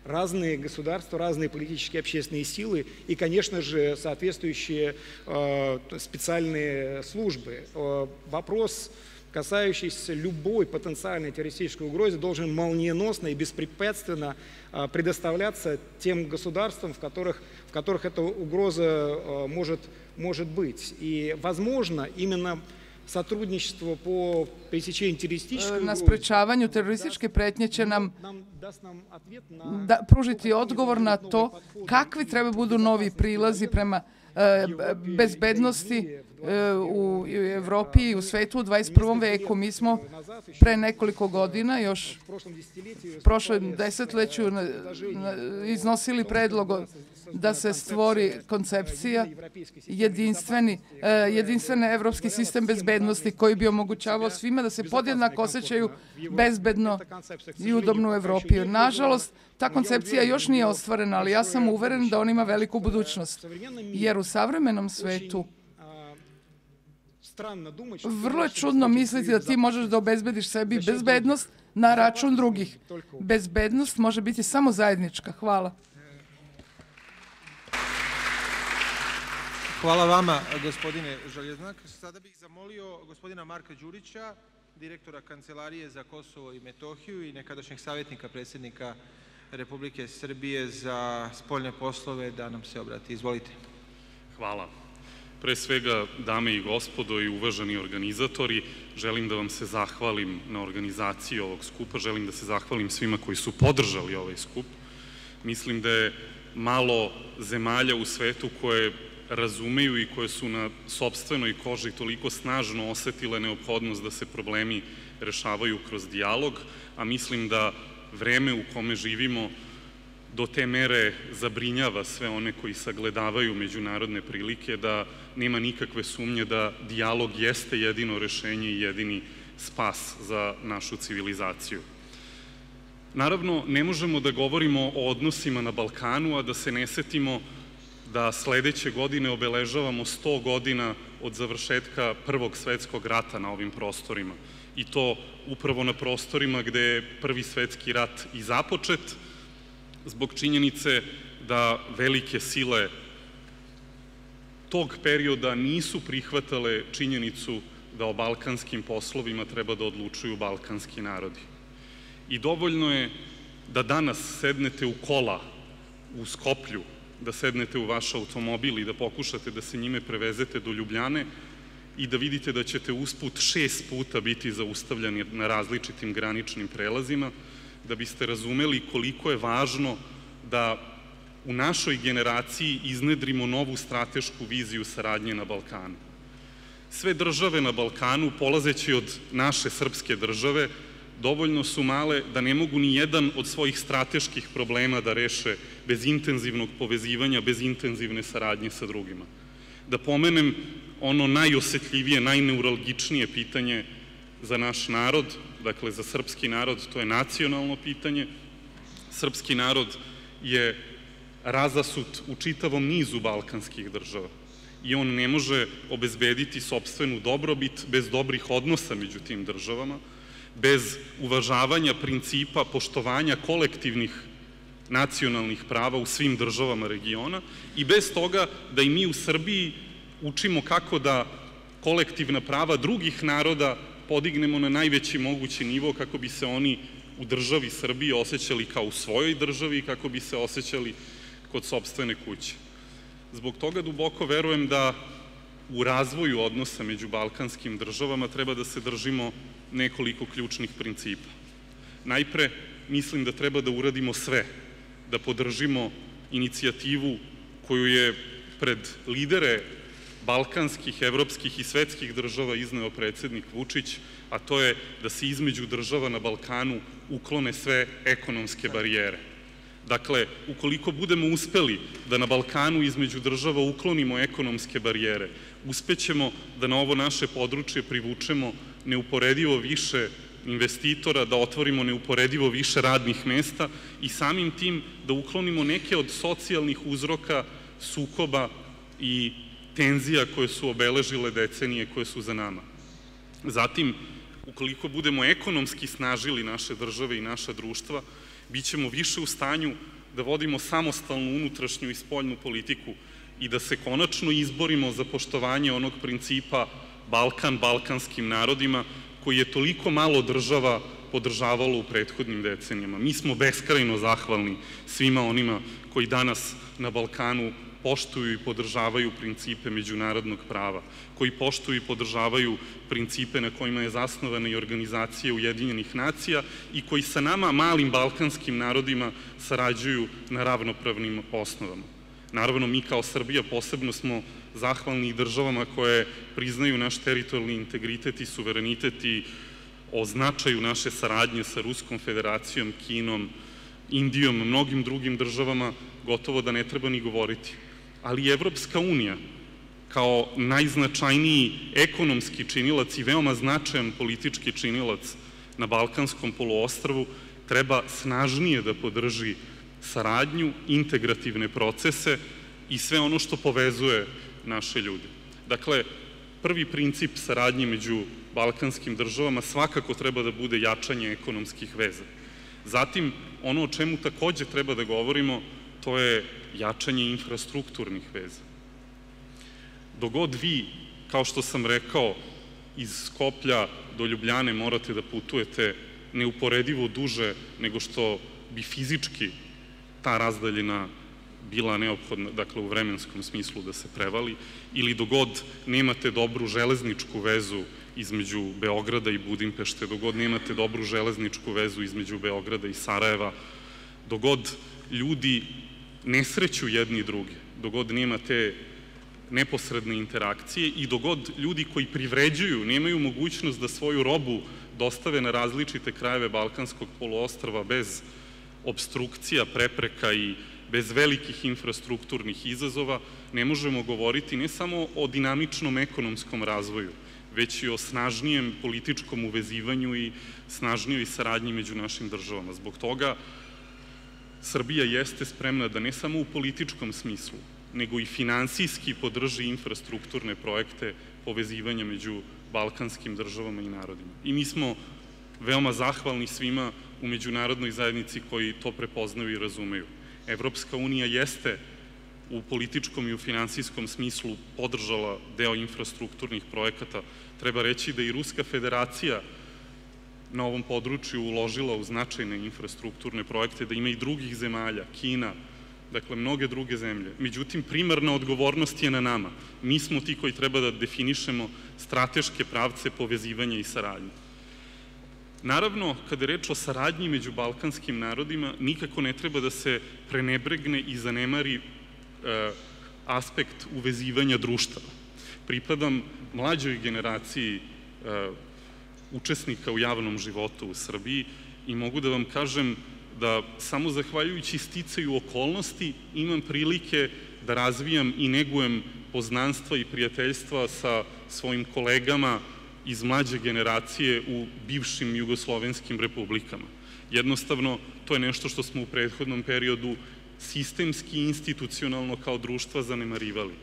разные государства, разные политические общественные силы и, конечно же, соответствующие э, специальные службы. Э, вопрос касающийся любой потенциальной террористической угрозы, должен молниеносно и беспрепятственно а, предоставляться тем государствам, в которых, в которых эта угроза может, может быть. И, возможно, именно сотрудничество по пресечению террористической На sprečavanju terorističke pretnje će nam da, pružiti odgovor na to kakvi treba budu novi prilazi prema bezbednosti u Evropi i u svetu u 21. veku. Mi smo pre nekoliko godina, još prošlom desetleću, iznosili predlog da se stvori koncepcija jedinstveni, jedinstveni evropski sistem bezbednosti koji bi omogućavao svima da se podjednako osjećaju bezbedno i udobno u Evropi. Nažalost, ta koncepcija još nije ostvarena, ali ja sam uveren da on ima veliku budućnost. Jer u savremenom svetu vrlo je čudno misliti da ti možeš da obezbediš sebi bezbednost na račun drugih. Bezbednost može biti samo zajednička. Hvala. Hvala vama, gospodine Željeznak. Sada bih zamolio gospodina Marka Đurića, direktora Kancelarije za Kosovo i Metohiju i nekadašnjeg savjetnika predsjednika Republike Srbije za spoljne poslove da nam se obrati. Izvolite. Hvala. Pre svega, dame i gospodo i uvaženi organizatori, želim da vam se zahvalim na organizaciji ovog skupa, želim da se zahvalim svima koji su podržali ovaj skup. Mislim da je malo zemalja u svetu koje razumeju i koje su na sobstvenoj koži toliko snažno osetile neophodnost da se problemi rešavaju kroz dijalog, a mislim da vreme u kome živimo do te mere zabrinjava sve one koji sagledavaju međunarodne prilike, da nema nikakve sumnje da dijalog jeste jedino rešenje i jedini spas za našu civilizaciju. Naravno, ne možemo da govorimo o odnosima na Balkanu, a da se ne setimo da sledeće godine obeležavamo 100 godina od završetka Prvog svetskog rata na ovim prostorima. I to upravo na prostorima gde je Prvi svetski rat i započet, zbog činjenice da velike sile tog perioda nisu prihvatale činjenicu da o balkanskim poslovima treba da odlučuju balkanski narodi. I dovoljno je da danas sednete u kola u Skoplju, da sednete u vaš automobil i da pokušate da se njime prevezete do Ljubljane i da vidite da ćete usput šest puta biti zaustavljani na različitim graničnim prelazima, da biste razumeli koliko je važno da u našoj generaciji iznedrimo novu stratešku viziju saradnje na Balkanu. Sve države na Balkanu, polazeći od naše srpske države, dovoljno su male da ne mogu ni jedan od svojih strateških problema da reše bez intenzivnog povezivanja, bez intenzivne saradnje sa drugima. Da pomenem ono najosetljivije, najneuralgičnije pitanje za naš narod, dakle za srpski narod, to je nacionalno pitanje. Srpski narod je razasut u čitavom nizu balkanskih država i on ne može obezbediti sobstvenu dobrobit bez dobrih odnosa među tim državama, bez uvažavanja principa poštovanja kolektivnih nacionalnih prava u svim državama regiona i bez toga da i mi u Srbiji učimo kako da kolektivna prava drugih naroda podignemo na najveći mogući nivo kako bi se oni u državi Srbije osjećali kao u svojoj državi i kako bi se osjećali kod sobstvene kuće. Zbog toga duboko verujem da u razvoju odnosa među balkanskim državama treba da se držimo nekoliko ključnih principa. Najpre, mislim da treba da uradimo sve, da podržimo inicijativu koju je pred lidere balkanskih, evropskih i svetskih država izneo predsednik Vučić, a to je da se između država na Balkanu uklone sve ekonomske barijere. Dakle, ukoliko budemo uspeli da na Balkanu između država uklonimo ekonomske barijere, uspećemo da na ovo naše područje privučemo neuporedivo više investitora, da otvorimo neuporedivo više radnih mesta i samim tim da uklonimo neke od socijalnih uzroka sukoba i tenzija koje su obeležile decenije koje su za nama. Zatim, ukoliko budemo ekonomski snažili naše države i naša društva, bit ćemo više u stanju da vodimo samostalnu unutrašnju i spoljnu politiku i da se konačno izborimo za poštovanje onog principa Balkan balkanskim narodima, koji je toliko malo država podržavalo u prethodnim decenijama. Mi smo beskrajno zahvalni svima onima koji danas na Balkanu poštuju i podržavaju principe međunarodnog prava, koji poštuju i podržavaju principe na kojima je zasnovana i organizacija Ujedinjenih nacija i koji sa nama, malim balkanskim narodima, sarađuju na ravnopravnim osnovama. Naravno, mi kao Srbija posebno smo zahvalni državama koje priznaju naš teritorijalni integritet i suverenitet i o značaju naše saradnje sa Ruskom federacijom, Kinom, Indijom, mnogim drugim državama, gotovo da ne treba ni govoriti. Ali Evropska unija, kao najznačajniji ekonomski činilac i veoma značajan politički činilac na Balkanskom poluostrvu, treba snažnije da podrži saradnju, integrativne procese i sve ono što povezuje naše ljude. Dakle, prvi princip saradnje među balkanskim državama svakako treba da bude jačanje ekonomskih veza. Zatim, ono o čemu takođe treba da govorimo, to je jačanje infrastrukturnih veza. Dogod vi, kao što sam rekao, iz Skoplja do Ljubljane morate da putujete neuporedivo duže nego što bi fizički ta razdaljina bila neophodna, dakle u vremenskom smislu da se prevali, ili dogod nemate dobru železničku vezu između Beograda i Budimpešte, dogod nemate dobru železničku vezu između Beograda i Sarajeva, dogod ljudi ne sreću jedni druge, dogod nema te neposredne interakcije i dogod ljudi koji privređuju nemaju mogućnost da svoju robu dostave na različite krajeve Balkanskog poluostrava bez obstrukcija, prepreka i bez velikih infrastrukturnih izazova, ne možemo govoriti ne samo o dinamičnom ekonomskom razvoju, već i o snažnijem političkom uvezivanju i snažnijoj saradnji među našim državama. Zbog toga Srbija jeste spremna da ne samo u političkom smislu, nego i finansijski podrži infrastrukturne projekte povezivanja među balkanskim državama i narodima. I mi smo veoma zahvalni svima u međunarodnoj zajednici koji to prepoznaju i razumeju. Evropska unija jeste u političkom i u finansijskom smislu podržala deo infrastrukturnih projekata. Treba reći da i Ruska federacija na ovom području uložila u značajne infrastrukturne projekte, da ima i drugih zemalja, Kina, dakle mnoge druge zemlje. Međutim, primarna odgovornost je na nama. Mi smo ti koji treba da definišemo strateške pravce povezivanja i saradnje. Naravno, kada je reč o saradnji među balkanskim narodima, nikako ne treba da se prenebregne i zanemari e, aspekt uvezivanja društva. Pripadam mlađoj generaciji e, učesnika u javnom životu u Srbiji i mogu da vam kažem da samo zahvaljujući sticaju okolnosti imam prilike da razvijam i negujem poznanstva i prijateljstva sa svojim kolegama iz mlađe generacije u bivšim jugoslovenskim republikama. Jednostavno, to je nešto što smo u prethodnom periodu sistemski i institucionalno kao društva zanemarivali.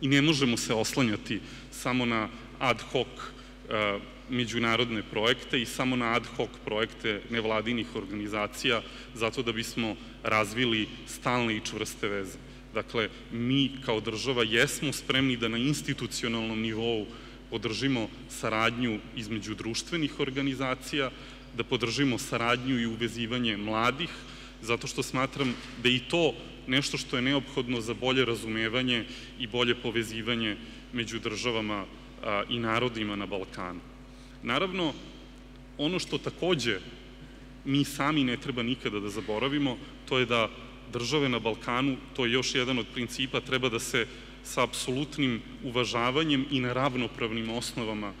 I ne možemo se oslanjati samo na ad hoc uh, međunarodne projekte i samo na ad hoc projekte nevladinih organizacija zato da bismo razvili stalne i čvrste veze. Dakle, mi kao država jesmo spremni da na institucionalnom nivou podržimo saradnju između društvenih organizacija, da podržimo saradnju i uvezivanje mladih, zato što smatram da i to nešto što je neophodno za bolje razumevanje i bolje povezivanje među državama i narodima na Balkanu. Naravno, ono što takođe mi sami ne treba nikada da zaboravimo, to je da države na Balkanu, to je još jedan od principa, treba da se sa apsolutnim uvažavanjem i na ravnopravnim osnovama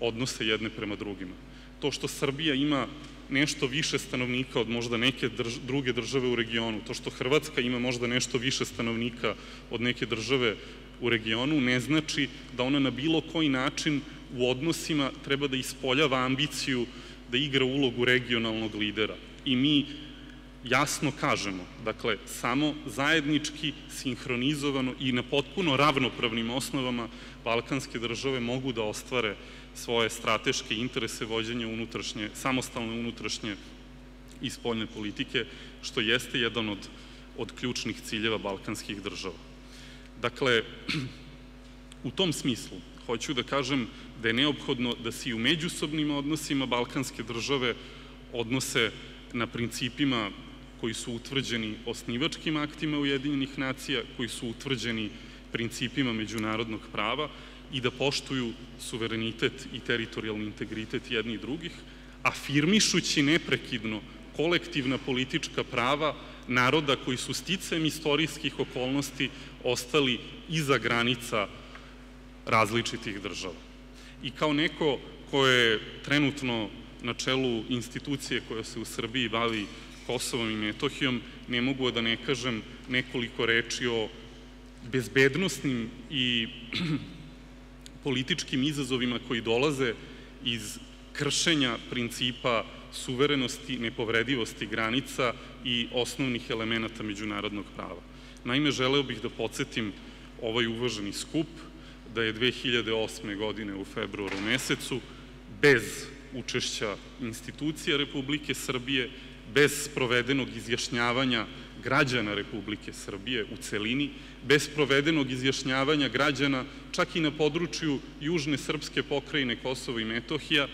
odnose jedne prema drugima. To što Srbija ima nešto više stanovnika od možda neke druge države u regionu, to što Hrvatska ima možda nešto više stanovnika od neke države u regionu, ne znači da ona na bilo koji način u odnosima treba da ispoljava ambiciju da igra ulogu regionalnog lidera. I mi jasno kažemo, dakle, samo zajednički, sinhronizovano i na potpuno ravnopravnim osnovama balkanske države mogu da ostvare svoje strateške interese vođenja unutrašnje, samostalne unutrašnje i spoljne politike, što jeste jedan od, od ključnih ciljeva balkanskih država. Dakle, u tom smislu hoću da kažem da je neophodno da se i u međusobnim odnosima balkanske države odnose na principima koji su utvrđeni osnivačkim aktima Ujedinjenih nacija, koji su utvrđeni principima međunarodnog prava i da poštuju suverenitet i teritorijalni integritet jednih i drugih, afirmišući neprekidno kolektivna politička prava naroda koji su sticajem istorijskih okolnosti ostali iza granica različitih država. I kao neko ko je trenutno na čelu institucije koja se u Srbiji bavi Kosovom i Metohijom, ne mogu da ne kažem nekoliko reči o bezbednostnim i *clears throat* političkim izazovima koji dolaze iz kršenja principa suverenosti, nepovredivosti granica i osnovnih elemenata međunarodnog prava. Naime, želeo bih da podsjetim ovaj uvaženi skup da je 2008. godine u februaru mesecu bez učešća institucija Republike Srbije, bez provedenog izjašnjavanja građana Republike Srbije u celini, bez provedenog izjašnjavanja građana čak i na području južne srpske pokrajine Kosovo i Metohija,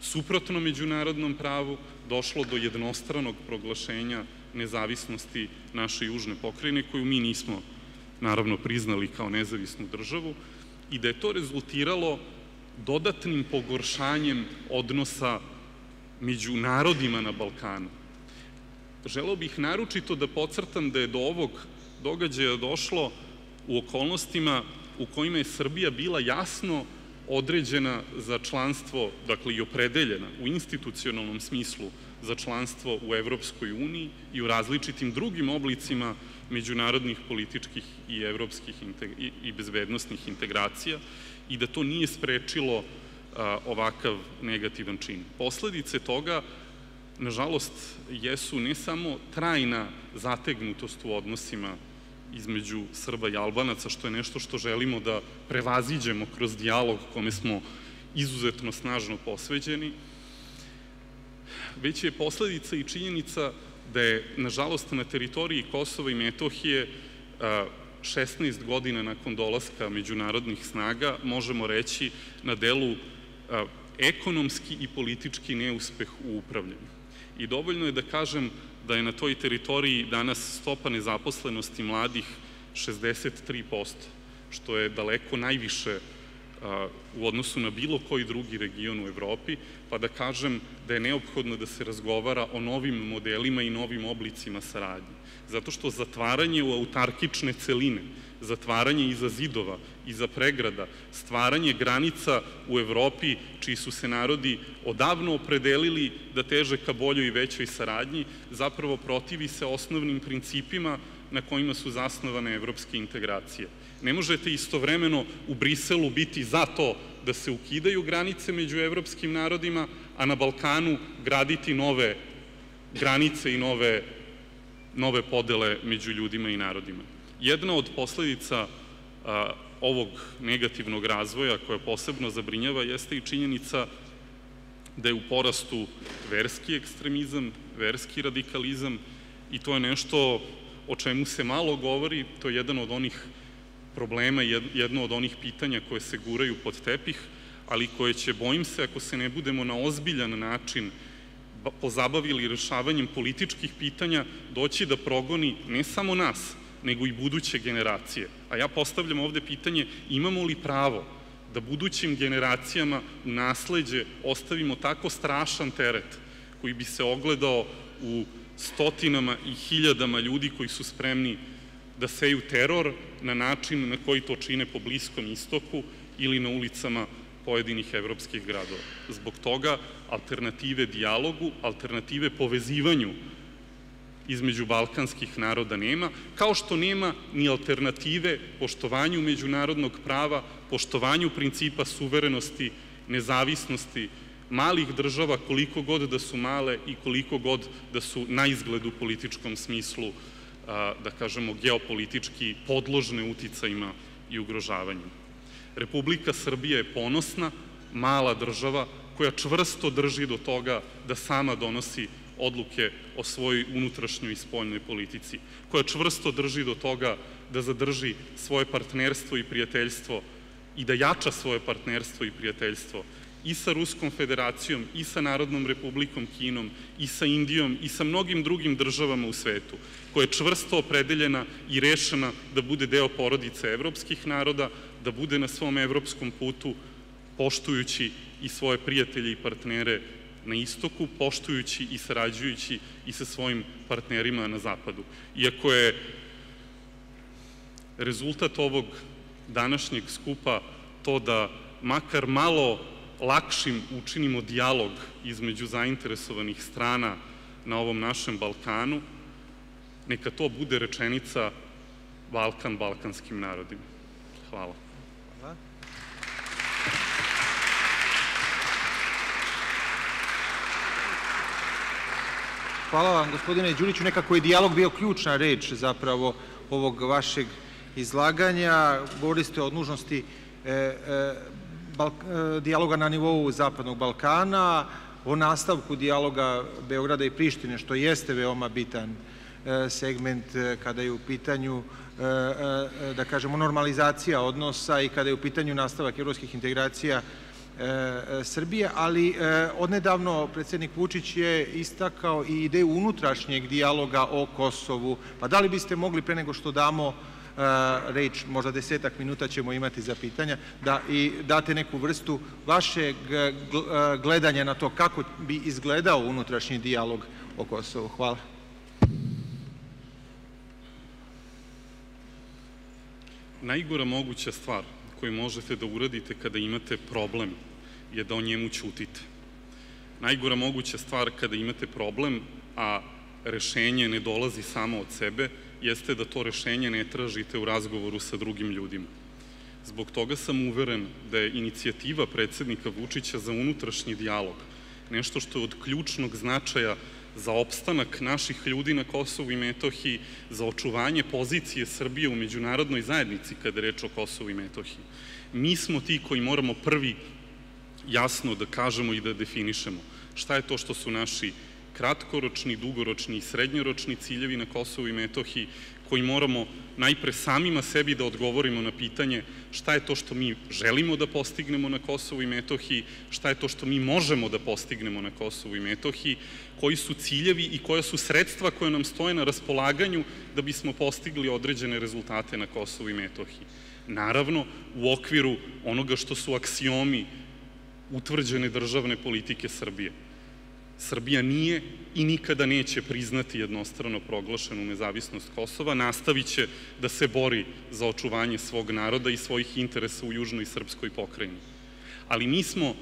suprotno međunarodnom pravu, došlo do jednostranog proglašenja nezavisnosti naše južne pokrajine, koju mi nismo naravno priznali kao nezavisnu državu, i da je to rezultiralo dodatnim pogoršanjem odnosa među narodima na Balkanu. Želeo bih naručito da pocrtam da je do ovog događaja došlo u okolnostima u kojima je Srbija bila jasno određena za članstvo, dakle i opredeljena u institucionalnom smislu za članstvo u Evropskoj uniji i u različitim drugim oblicima međunarodnih političkih i evropskih i bezbednostnih integracija i da to nije sprečilo ovakav negativan čin. Posledice toga, nažalost, jesu ne samo trajna zategnutost u odnosima između Srba i Albanaca, što je nešto što želimo da prevaziđemo kroz dijalog kome smo izuzetno snažno posveđeni, već je posledica i činjenica da je, nažalost, na teritoriji Kosova i Metohije 16 godina nakon dolaska međunarodnih snaga, možemo reći, na delu ekonomski i politički neuspeh u upravljanju. I dovoljno je da kažem da je na toj teritoriji danas stopa nezaposlenosti mladih 63%, što je daleko najviše u odnosu na bilo koji drugi region u Evropi, pa da kažem da je neophodno da se razgovara o novim modelima i novim oblicima saradnje. Zato što zatvaranje u autarkične celine, zatvaranje iza zidova, iza pregrada, stvaranje granica u Evropi, čiji su se narodi odavno opredelili da teže ka boljoj i većoj saradnji, zapravo protivi se osnovnim principima na kojima su zasnovane evropske integracije. Ne možete istovremeno u Briselu biti za to da se ukidaju granice među evropskim narodima, a na Balkanu graditi nove granice i nove, nove podele među ljudima i narodima. Jedna od posledica ovog negativnog razvoja koja posebno zabrinjava jeste i činjenica da je u porastu verski ekstremizam, verski radikalizam i to je nešto o čemu se malo govori, to je jedan od onih problema, jedno od onih pitanja koje se guraju pod tepih, ali koje će, bojim se, ako se ne budemo na ozbiljan način pozabavili rešavanjem političkih pitanja, doći da progoni ne samo nas, nego i buduće generacije. A ja postavljam ovde pitanje, imamo li pravo da budućim generacijama u nasledđe ostavimo tako strašan teret koji bi se ogledao u stotinama i hiljadama ljudi koji su spremni da seju teror na način na koji to čine po Bliskom istoku ili na ulicama pojedinih evropskih gradova. Zbog toga alternative dijalogu, alternative povezivanju između balkanskih naroda nema, kao što nema ni alternative poštovanju međunarodnog prava, poštovanju principa suverenosti, nezavisnosti malih država, koliko god da su male i koliko god da su na izgled u političkom smislu, da kažemo, geopolitički podložne uticajima i ugrožavanju. Republika Srbija je ponosna, mala država koja čvrsto drži do toga da sama donosi odluke o svojoj unutrašnjoj i spoljnoj politici, koja čvrsto drži do toga da zadrži svoje partnerstvo i prijateljstvo i da jača svoje partnerstvo i prijateljstvo i sa Ruskom federacijom, i sa Narodnom republikom Kinom, i sa Indijom, i sa mnogim drugim državama u svetu, koja je čvrsto opredeljena i rešena da bude deo porodice evropskih naroda, da bude na svom evropskom putu, poštujući i svoje prijatelje i partnere na istoku, poštujući i sarađujući i sa svojim partnerima na zapadu. Iako je rezultat ovog današnjeg skupa to da makar malo lakšim učinimo dijalog između zainteresovanih strana na ovom našem Balkanu, neka to bude rečenica Balkan balkanskim narodima. Hvala. Hvala vam, gospodine Đuriću. Nekako je dijalog bio ključna reč zapravo ovog vašeg izlaganja. Govorili ste o nužnosti e, e, e, dijaloga na nivou Zapadnog Balkana, o nastavku dijaloga Beograda i Prištine, što jeste veoma bitan segment kada je u pitanju, da kažemo, normalizacija odnosa i kada je u pitanju nastavak evropskih integracija Srbije, ali e, odnedavno predsednik Vučić je istakao i ideju unutrašnjeg dijaloga o Kosovu. Pa da li biste mogli, pre nego što damo reč, možda desetak minuta ćemo imati za pitanja, da i date neku vrstu vašeg gledanja na to kako bi izgledao unutrašnji dijalog o Kosovu. Hvala. Najgora moguća stvar koju možete da uradite kada imate problem je da o njemu ćutite. Najgora moguća stvar kada imate problem, a rešenje ne dolazi samo od sebe, jeste da to rešenje ne tražite u razgovoru sa drugim ljudima. Zbog toga sam uveren da je inicijativa predsednika Vučića za unutrašnji dialog nešto što je od ključnog značaja za opstanak naših ljudi na Kosovu i Metohiji, za očuvanje pozicije Srbije u međunarodnoj zajednici kada je reč o Kosovu i Metohiji. Mi smo ti koji moramo prvi jasno da kažemo i da definišemo šta je to što su naši kratkoročni, dugoročni i srednjoročni ciljevi na Kosovu i Metohiji, koji moramo najpre samima sebi da odgovorimo na pitanje šta je to što mi želimo da postignemo na Kosovu i Metohiji, šta je to što mi možemo da postignemo na Kosovu i Metohiji, koji su ciljevi i koja su sredstva koje nam stoje na raspolaganju da bismo postigli određene rezultate na Kosovu i Metohiji. Naravno, u okviru onoga što su aksiomi utvrđene državne politike Srbije. Srbija nije i nikada neće priznati jednostrano proglašenu nezavisnost Kosova, nastavit će da se bori za očuvanje svog naroda i svojih interesa u južnoj srpskoj pokrajini. Ali mi smo,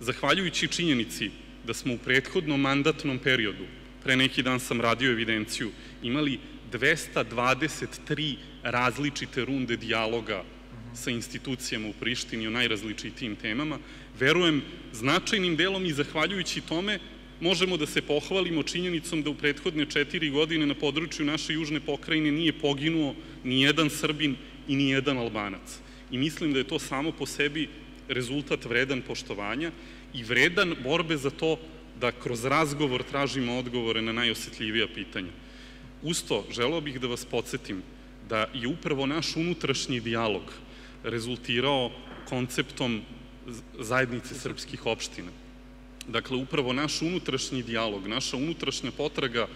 zahvaljujući činjenici da smo u prethodnom mandatnom periodu, pre neki dan sam radio evidenciju, imali 223 različite runde dijaloga sa institucijama u Prištini o najrazličitijim temama, verujem značajnim delom i zahvaljujući tome možemo da se pohvalimo činjenicom da u prethodne četiri godine na području naše južne pokrajine nije poginuo ni jedan Srbin i ni jedan Albanac. I mislim da je to samo po sebi rezultat vredan poštovanja i vredan borbe za to da kroz razgovor tražimo odgovore na najosetljivija pitanja. Usto, želeo bih da vas podsjetim da je upravo naš unutrašnji dialog rezultirao konceptom zajednice srpskih opština. Dakle, upravo naš unutrašnji dialog, naša unutrašnja potraga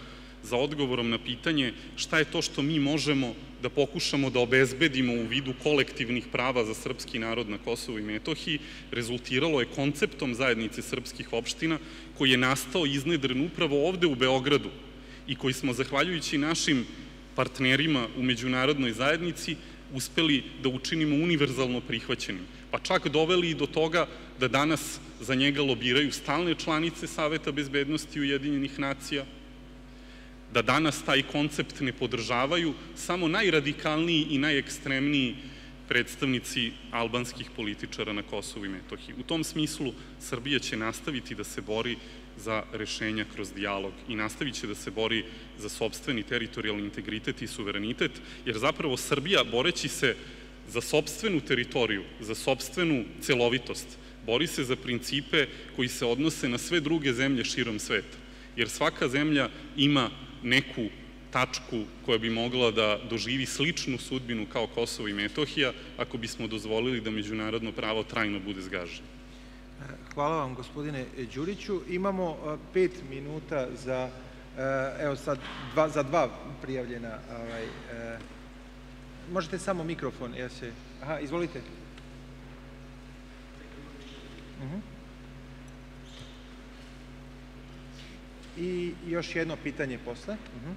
za odgovorom na pitanje šta je to što mi možemo da pokušamo da obezbedimo u vidu kolektivnih prava za srpski narod na Kosovu i Metohiji, rezultiralo je konceptom zajednice srpskih opština koji je nastao iznedren upravo ovde u Beogradu i koji smo, zahvaljujući našim partnerima u međunarodnoj zajednici, uspeli da učinimo univerzalno prihvaćenim, pa čak doveli i do toga da danas za njega lobiraju stalne članice Saveta bezbednosti Ujedinjenih nacija, da danas taj koncept ne podržavaju samo najradikalniji i najekstremniji predstavnici albanskih političara na Kosovu i Metohiji. U tom smislu Srbija će nastaviti da se bori za rešenja kroz dijalog i nastavit će da se bori za sobstveni teritorijalni integritet i suverenitet, jer zapravo Srbija, boreći se za sobstvenu teritoriju, za sobstvenu celovitost, bori se za principe koji se odnose na sve druge zemlje širom sveta. Jer svaka zemlja ima neku tačku koja bi mogla da doživi sličnu sudbinu kao Kosovo i Metohija ako bismo dozvolili da međunarodno pravo trajno bude zgaženo. Hvala vam, gospodine Đuriću. Imamo pet minuta za, evo sad, dva, za dva prijavljena. Ovaj, možete samo mikrofon, ja se... Aha, izvolite. Mhm. I još jedno pitanje posle. Mhm.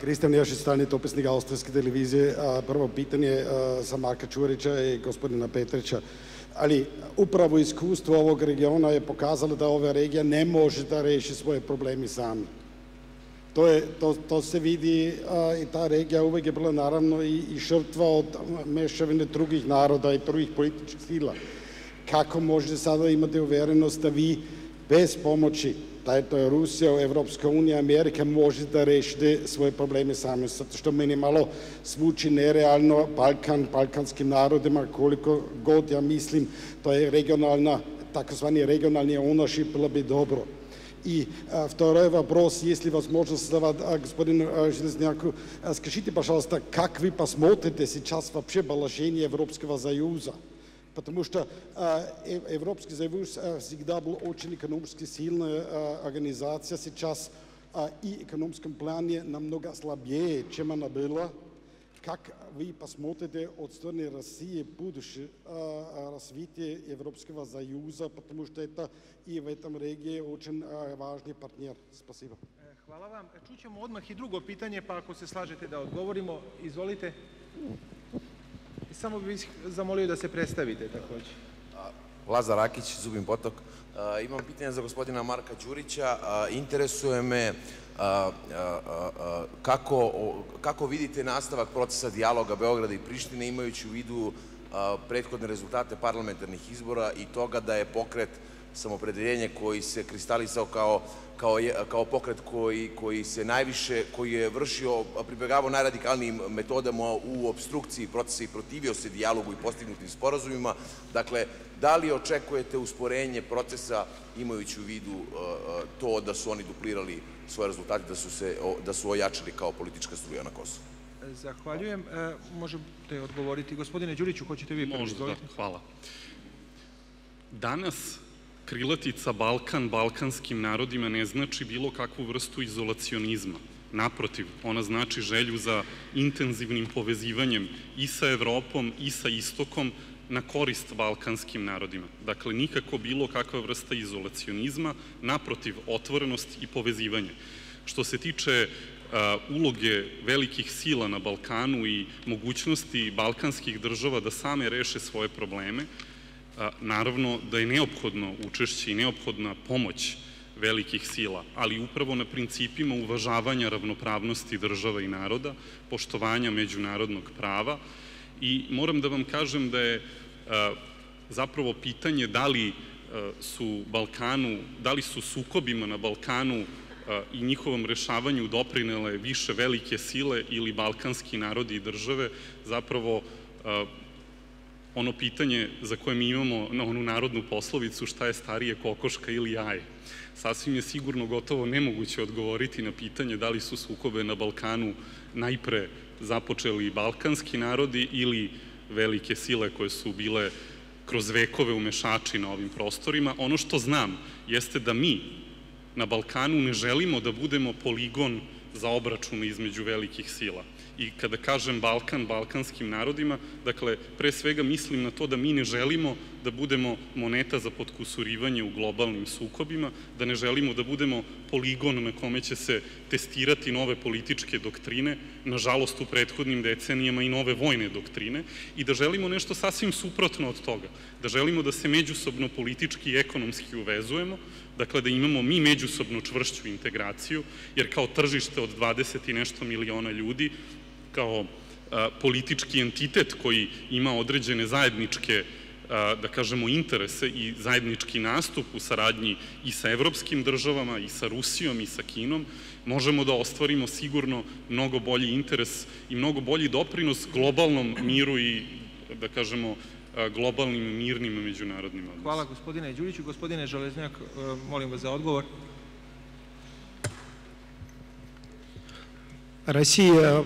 Kristijan Ješić, stalni dopisnik Austrijske televizije. Prvo pitanje za Marka Čurića i gospodina Petrića. Ali upravo iskustvo ovog regiona je pokazalo da ova regija ne može da reši svoje problemi sami. To, je, to, to se vidi a, i ta regija uvek je bila naravno i, i žrtva od mešavine drugih naroda i drugih političkih sila. Kako možete sada imati uverenost da vi bez pomoći da je to Rusija, Evropska unija, Amerika može da rešite svoje probleme sami, zato što meni malo svuči nerealno Balkan, balkanskim narodima, koliko god ja mislim, to je regionalna, takozvani regionalni ownership, bilo bi dobro. И а, второй вопрос, если возможно задавать а, господину а, Железняку, скажите, пожалуйста, как вы посмотрите сейчас вообще положение Европейского Союза? Потому что э, Европейский Союз э, всегда был очень экономически сильная э, организация, сейчас э, и экономическом плане намного слабее, чем она была. Как вы посмотрите от стороны России будущее развитие Европейского Союза, потому что это и в этом регионе очень важный партнер. Спасибо. Hvala vam. Čućemo odmah i drugo pitanje, pa ako se slažete da odgovorimo, izvolite. Samo bih zamolio da se predstavite takođe. Lazar Rakić, Zubin Potok. Imam pitanje za gospodina Marka Đurića. Interesuje me kako, kako vidite nastavak procesa dijaloga Beograda i Prištine imajući u vidu prethodne rezultate parlamentarnih izbora i toga da je pokret samopredeljenje koji se kristalisao kao, kao, kao pokret koji, koji se najviše, koji je vršio, pribegavao najradikalnijim metodama u obstrukciji procesa i protivio se dijalogu i postignutim sporazumima. Dakle, da li očekujete usporenje procesa imajući u vidu to da su oni duplirali svoje rezultate, da su, se, da su ojačali kao politička struja na Kosovu? Zahvaljujem. E, možete odgovoriti. Gospodine Đuriću, hoćete vi prvi? Možda, da, hvala. Danas krilatica Balkan balkanskim narodima ne znači bilo kakvu vrstu izolacionizma. Naprotiv, ona znači želju za intenzivnim povezivanjem i sa Evropom i sa Istokom na korist balkanskim narodima. Dakle, nikako bilo kakva vrsta izolacionizma, naprotiv, otvorenost i povezivanje. Što se tiče uloge velikih sila na Balkanu i mogućnosti balkanskih država da same reše svoje probleme, naravno da je neophodno učešće i neophodna pomoć velikih sila, ali upravo na principima uvažavanja ravnopravnosti država i naroda, poštovanja međunarodnog prava. I moram da vam kažem da je zapravo pitanje da li su Balkanu, da li su sukobima na Balkanu i njihovom rešavanju doprinele više velike sile ili balkanski narodi i države, zapravo ono pitanje za koje mi imamo na onu narodnu poslovicu šta je starije kokoška ili jaje. Sasvim je sigurno gotovo nemoguće odgovoriti na pitanje da li su sukobe na Balkanu najpre započeli balkanski narodi ili velike sile koje su bile kroz vekove umešači na ovim prostorima. Ono što znam jeste da mi na Balkanu ne želimo da budemo poligon za obračun između velikih sila i kada kažem Balkan, balkanskim narodima, dakle, pre svega mislim na to da mi ne želimo da budemo moneta za podkusurivanje u globalnim sukobima, da ne želimo da budemo poligon na kome će se testirati nove političke doktrine, nažalost u prethodnim decenijama i nove vojne doktrine, i da želimo nešto sasvim suprotno od toga, da želimo da se međusobno politički i ekonomski uvezujemo, dakle da imamo mi međusobno čvršću integraciju, jer kao tržište od 20 i nešto miliona ljudi kao politički entitet koji ima određene zajedničke da kažemo, interese i zajednički nastup u saradnji i sa evropskim državama, i sa Rusijom, i sa Kinom, možemo da ostvarimo sigurno mnogo bolji interes i mnogo bolji doprinos globalnom miru i, da kažemo, globalnim mirnim međunarodnim odnosom. Hvala gospodine Đuriću. Gospodine Železnjak, molim vas za odgovor. Россия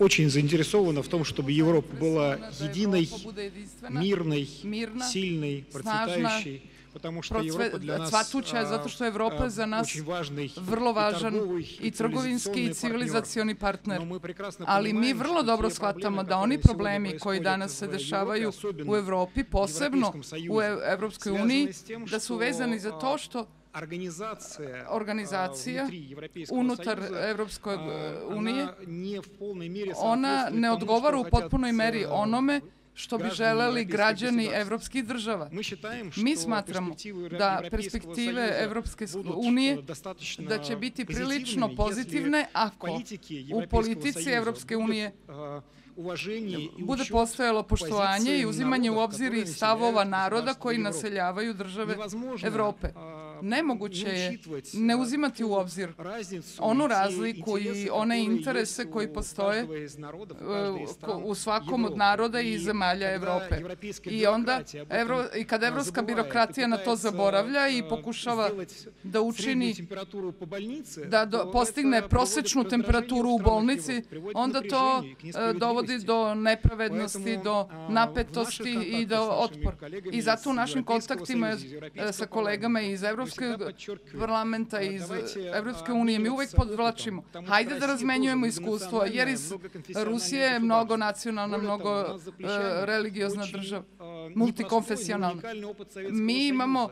очень заинтересована в том, чтобы Европа была единой, мирной, сильной, процветающей. Потому что Европа для нас cvatuća, zato što Evropa je za nas vrlo važan i trgovinski i civilizacioni partner. Ali mi vrlo dobro shvatamo da oni problemi koji danas se dešavaju u Evropi, posebno u Evropskoj uniji, da su vezani za to što organizacija unutar Evropske unije, ona ne odgovara u potpunoj meri onome što bi želeli građani evropskih država. Mi smatramo da perspektive Evropske unije da će biti prilično pozitivne ako u politici Evropske unije bude postojalo poštovanje i uzimanje u obzir i stavova naroda koji naseljavaju države Evrope. Nemoguće je ne uzimati u obzir onu razliku i one interese koji postoje u svakom od naroda i zemalja Evrope. I onda, evro, i kada evropska birokratija na to zaboravlja i pokušava da učini, da do, postigne prosečnu temperaturu u bolnici, onda to dovodi do nepravednosti, do napetosti i do otpor. I zato u našim kontaktima sa kolegama iz Evropske Evropskog parlamenta i iz Evropske unije, mi uvek podvlačimo, hajde da razmenjujemo iskustvo, jer iz Rusije je mnogo nacionalna, mnogo religiozna država multikonfesionalna. Mi imamo,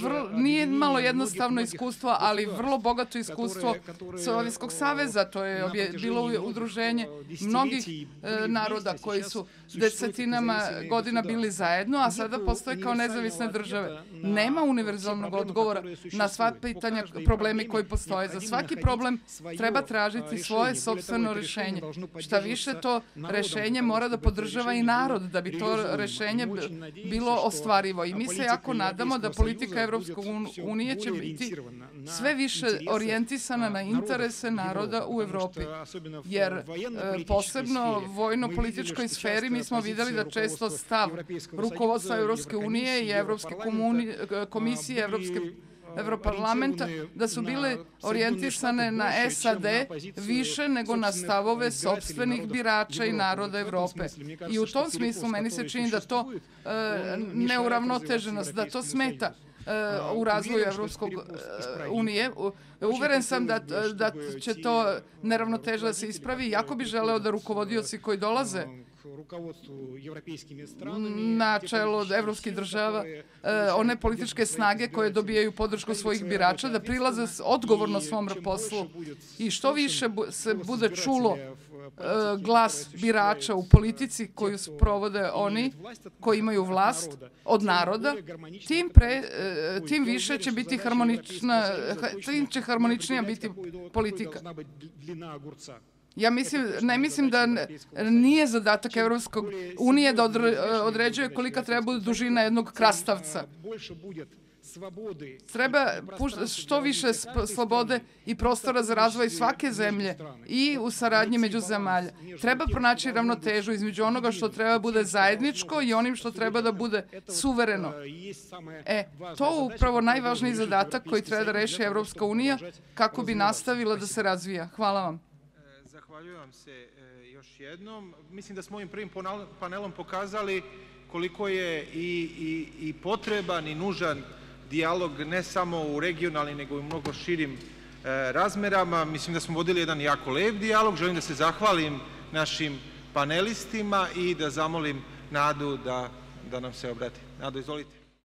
vrlo, nije malo jednostavno iskustvo, ali vrlo bogato iskustvo Sovjetskog saveza, to je bilo udruženje mnogih naroda koji su desetinama godina bili zajedno, a sada postoje kao nezavisne države. Nema univerzalnog odgovora na sva pitanja, problemi koji postoje. Za svaki problem treba tražiti svoje sobstveno rešenje. Šta više, to rešenje mora da podržava i narod, da bi to rešenje bilo ostvarivo. I mi se jako nadamo da politika Evropske unije će biti sve više orijentisana na interese naroda u Evropi. Jer posebno vojno-političkoj sferi mi smo videli da često stav rukovodstva Evropske unije i Evropske komisije, Evropske Evroparlamenta, da su bile orijentisane na SAD više nego na stavove sobstvenih birača i naroda Evrope. I u tom smislu meni se čini da to neuravnoteženost, da to smeta u razvoju Evropskog unije. Uveren sam da, da će to neravnoteža da se ispravi. Jako bi želeo da rukovodioci koji dolaze na čelo evropskih država, one političke snage koje dobijaju podršku svojih birača, da prilaze odgovorno svom poslu. i što više se bude čulo glas birača u politici koju provode oni koji imaju vlast od naroda, tim, pre, tim više će biti harmonična, tim će harmoničnija biti politika. Ja mislim, ne mislim da nije zadatak Evropskog unije da određuje kolika treba bude dužina jednog krastavca. Treba što više slobode i prostora za razvoj svake zemlje i u saradnji među zemalja. Treba pronaći ravnotežu između onoga što treba bude zajedničko i onim što treba da bude suvereno. E, to je upravo najvažniji zadatak koji treba da reši Evropska unija kako bi nastavila da se razvija. Hvala vam. Zahvaljujem vam se još jednom. Mislim da smo ovim prvim panelom pokazali koliko je i, i, i potreban i nužan dijalog ne samo u regionalnim, nego i u mnogo širim e, razmerama. Mislim da smo vodili jedan jako lep dijalog. Želim da se zahvalim našim panelistima i da zamolim Nadu da, da nam se obrati. Nado, izvolite.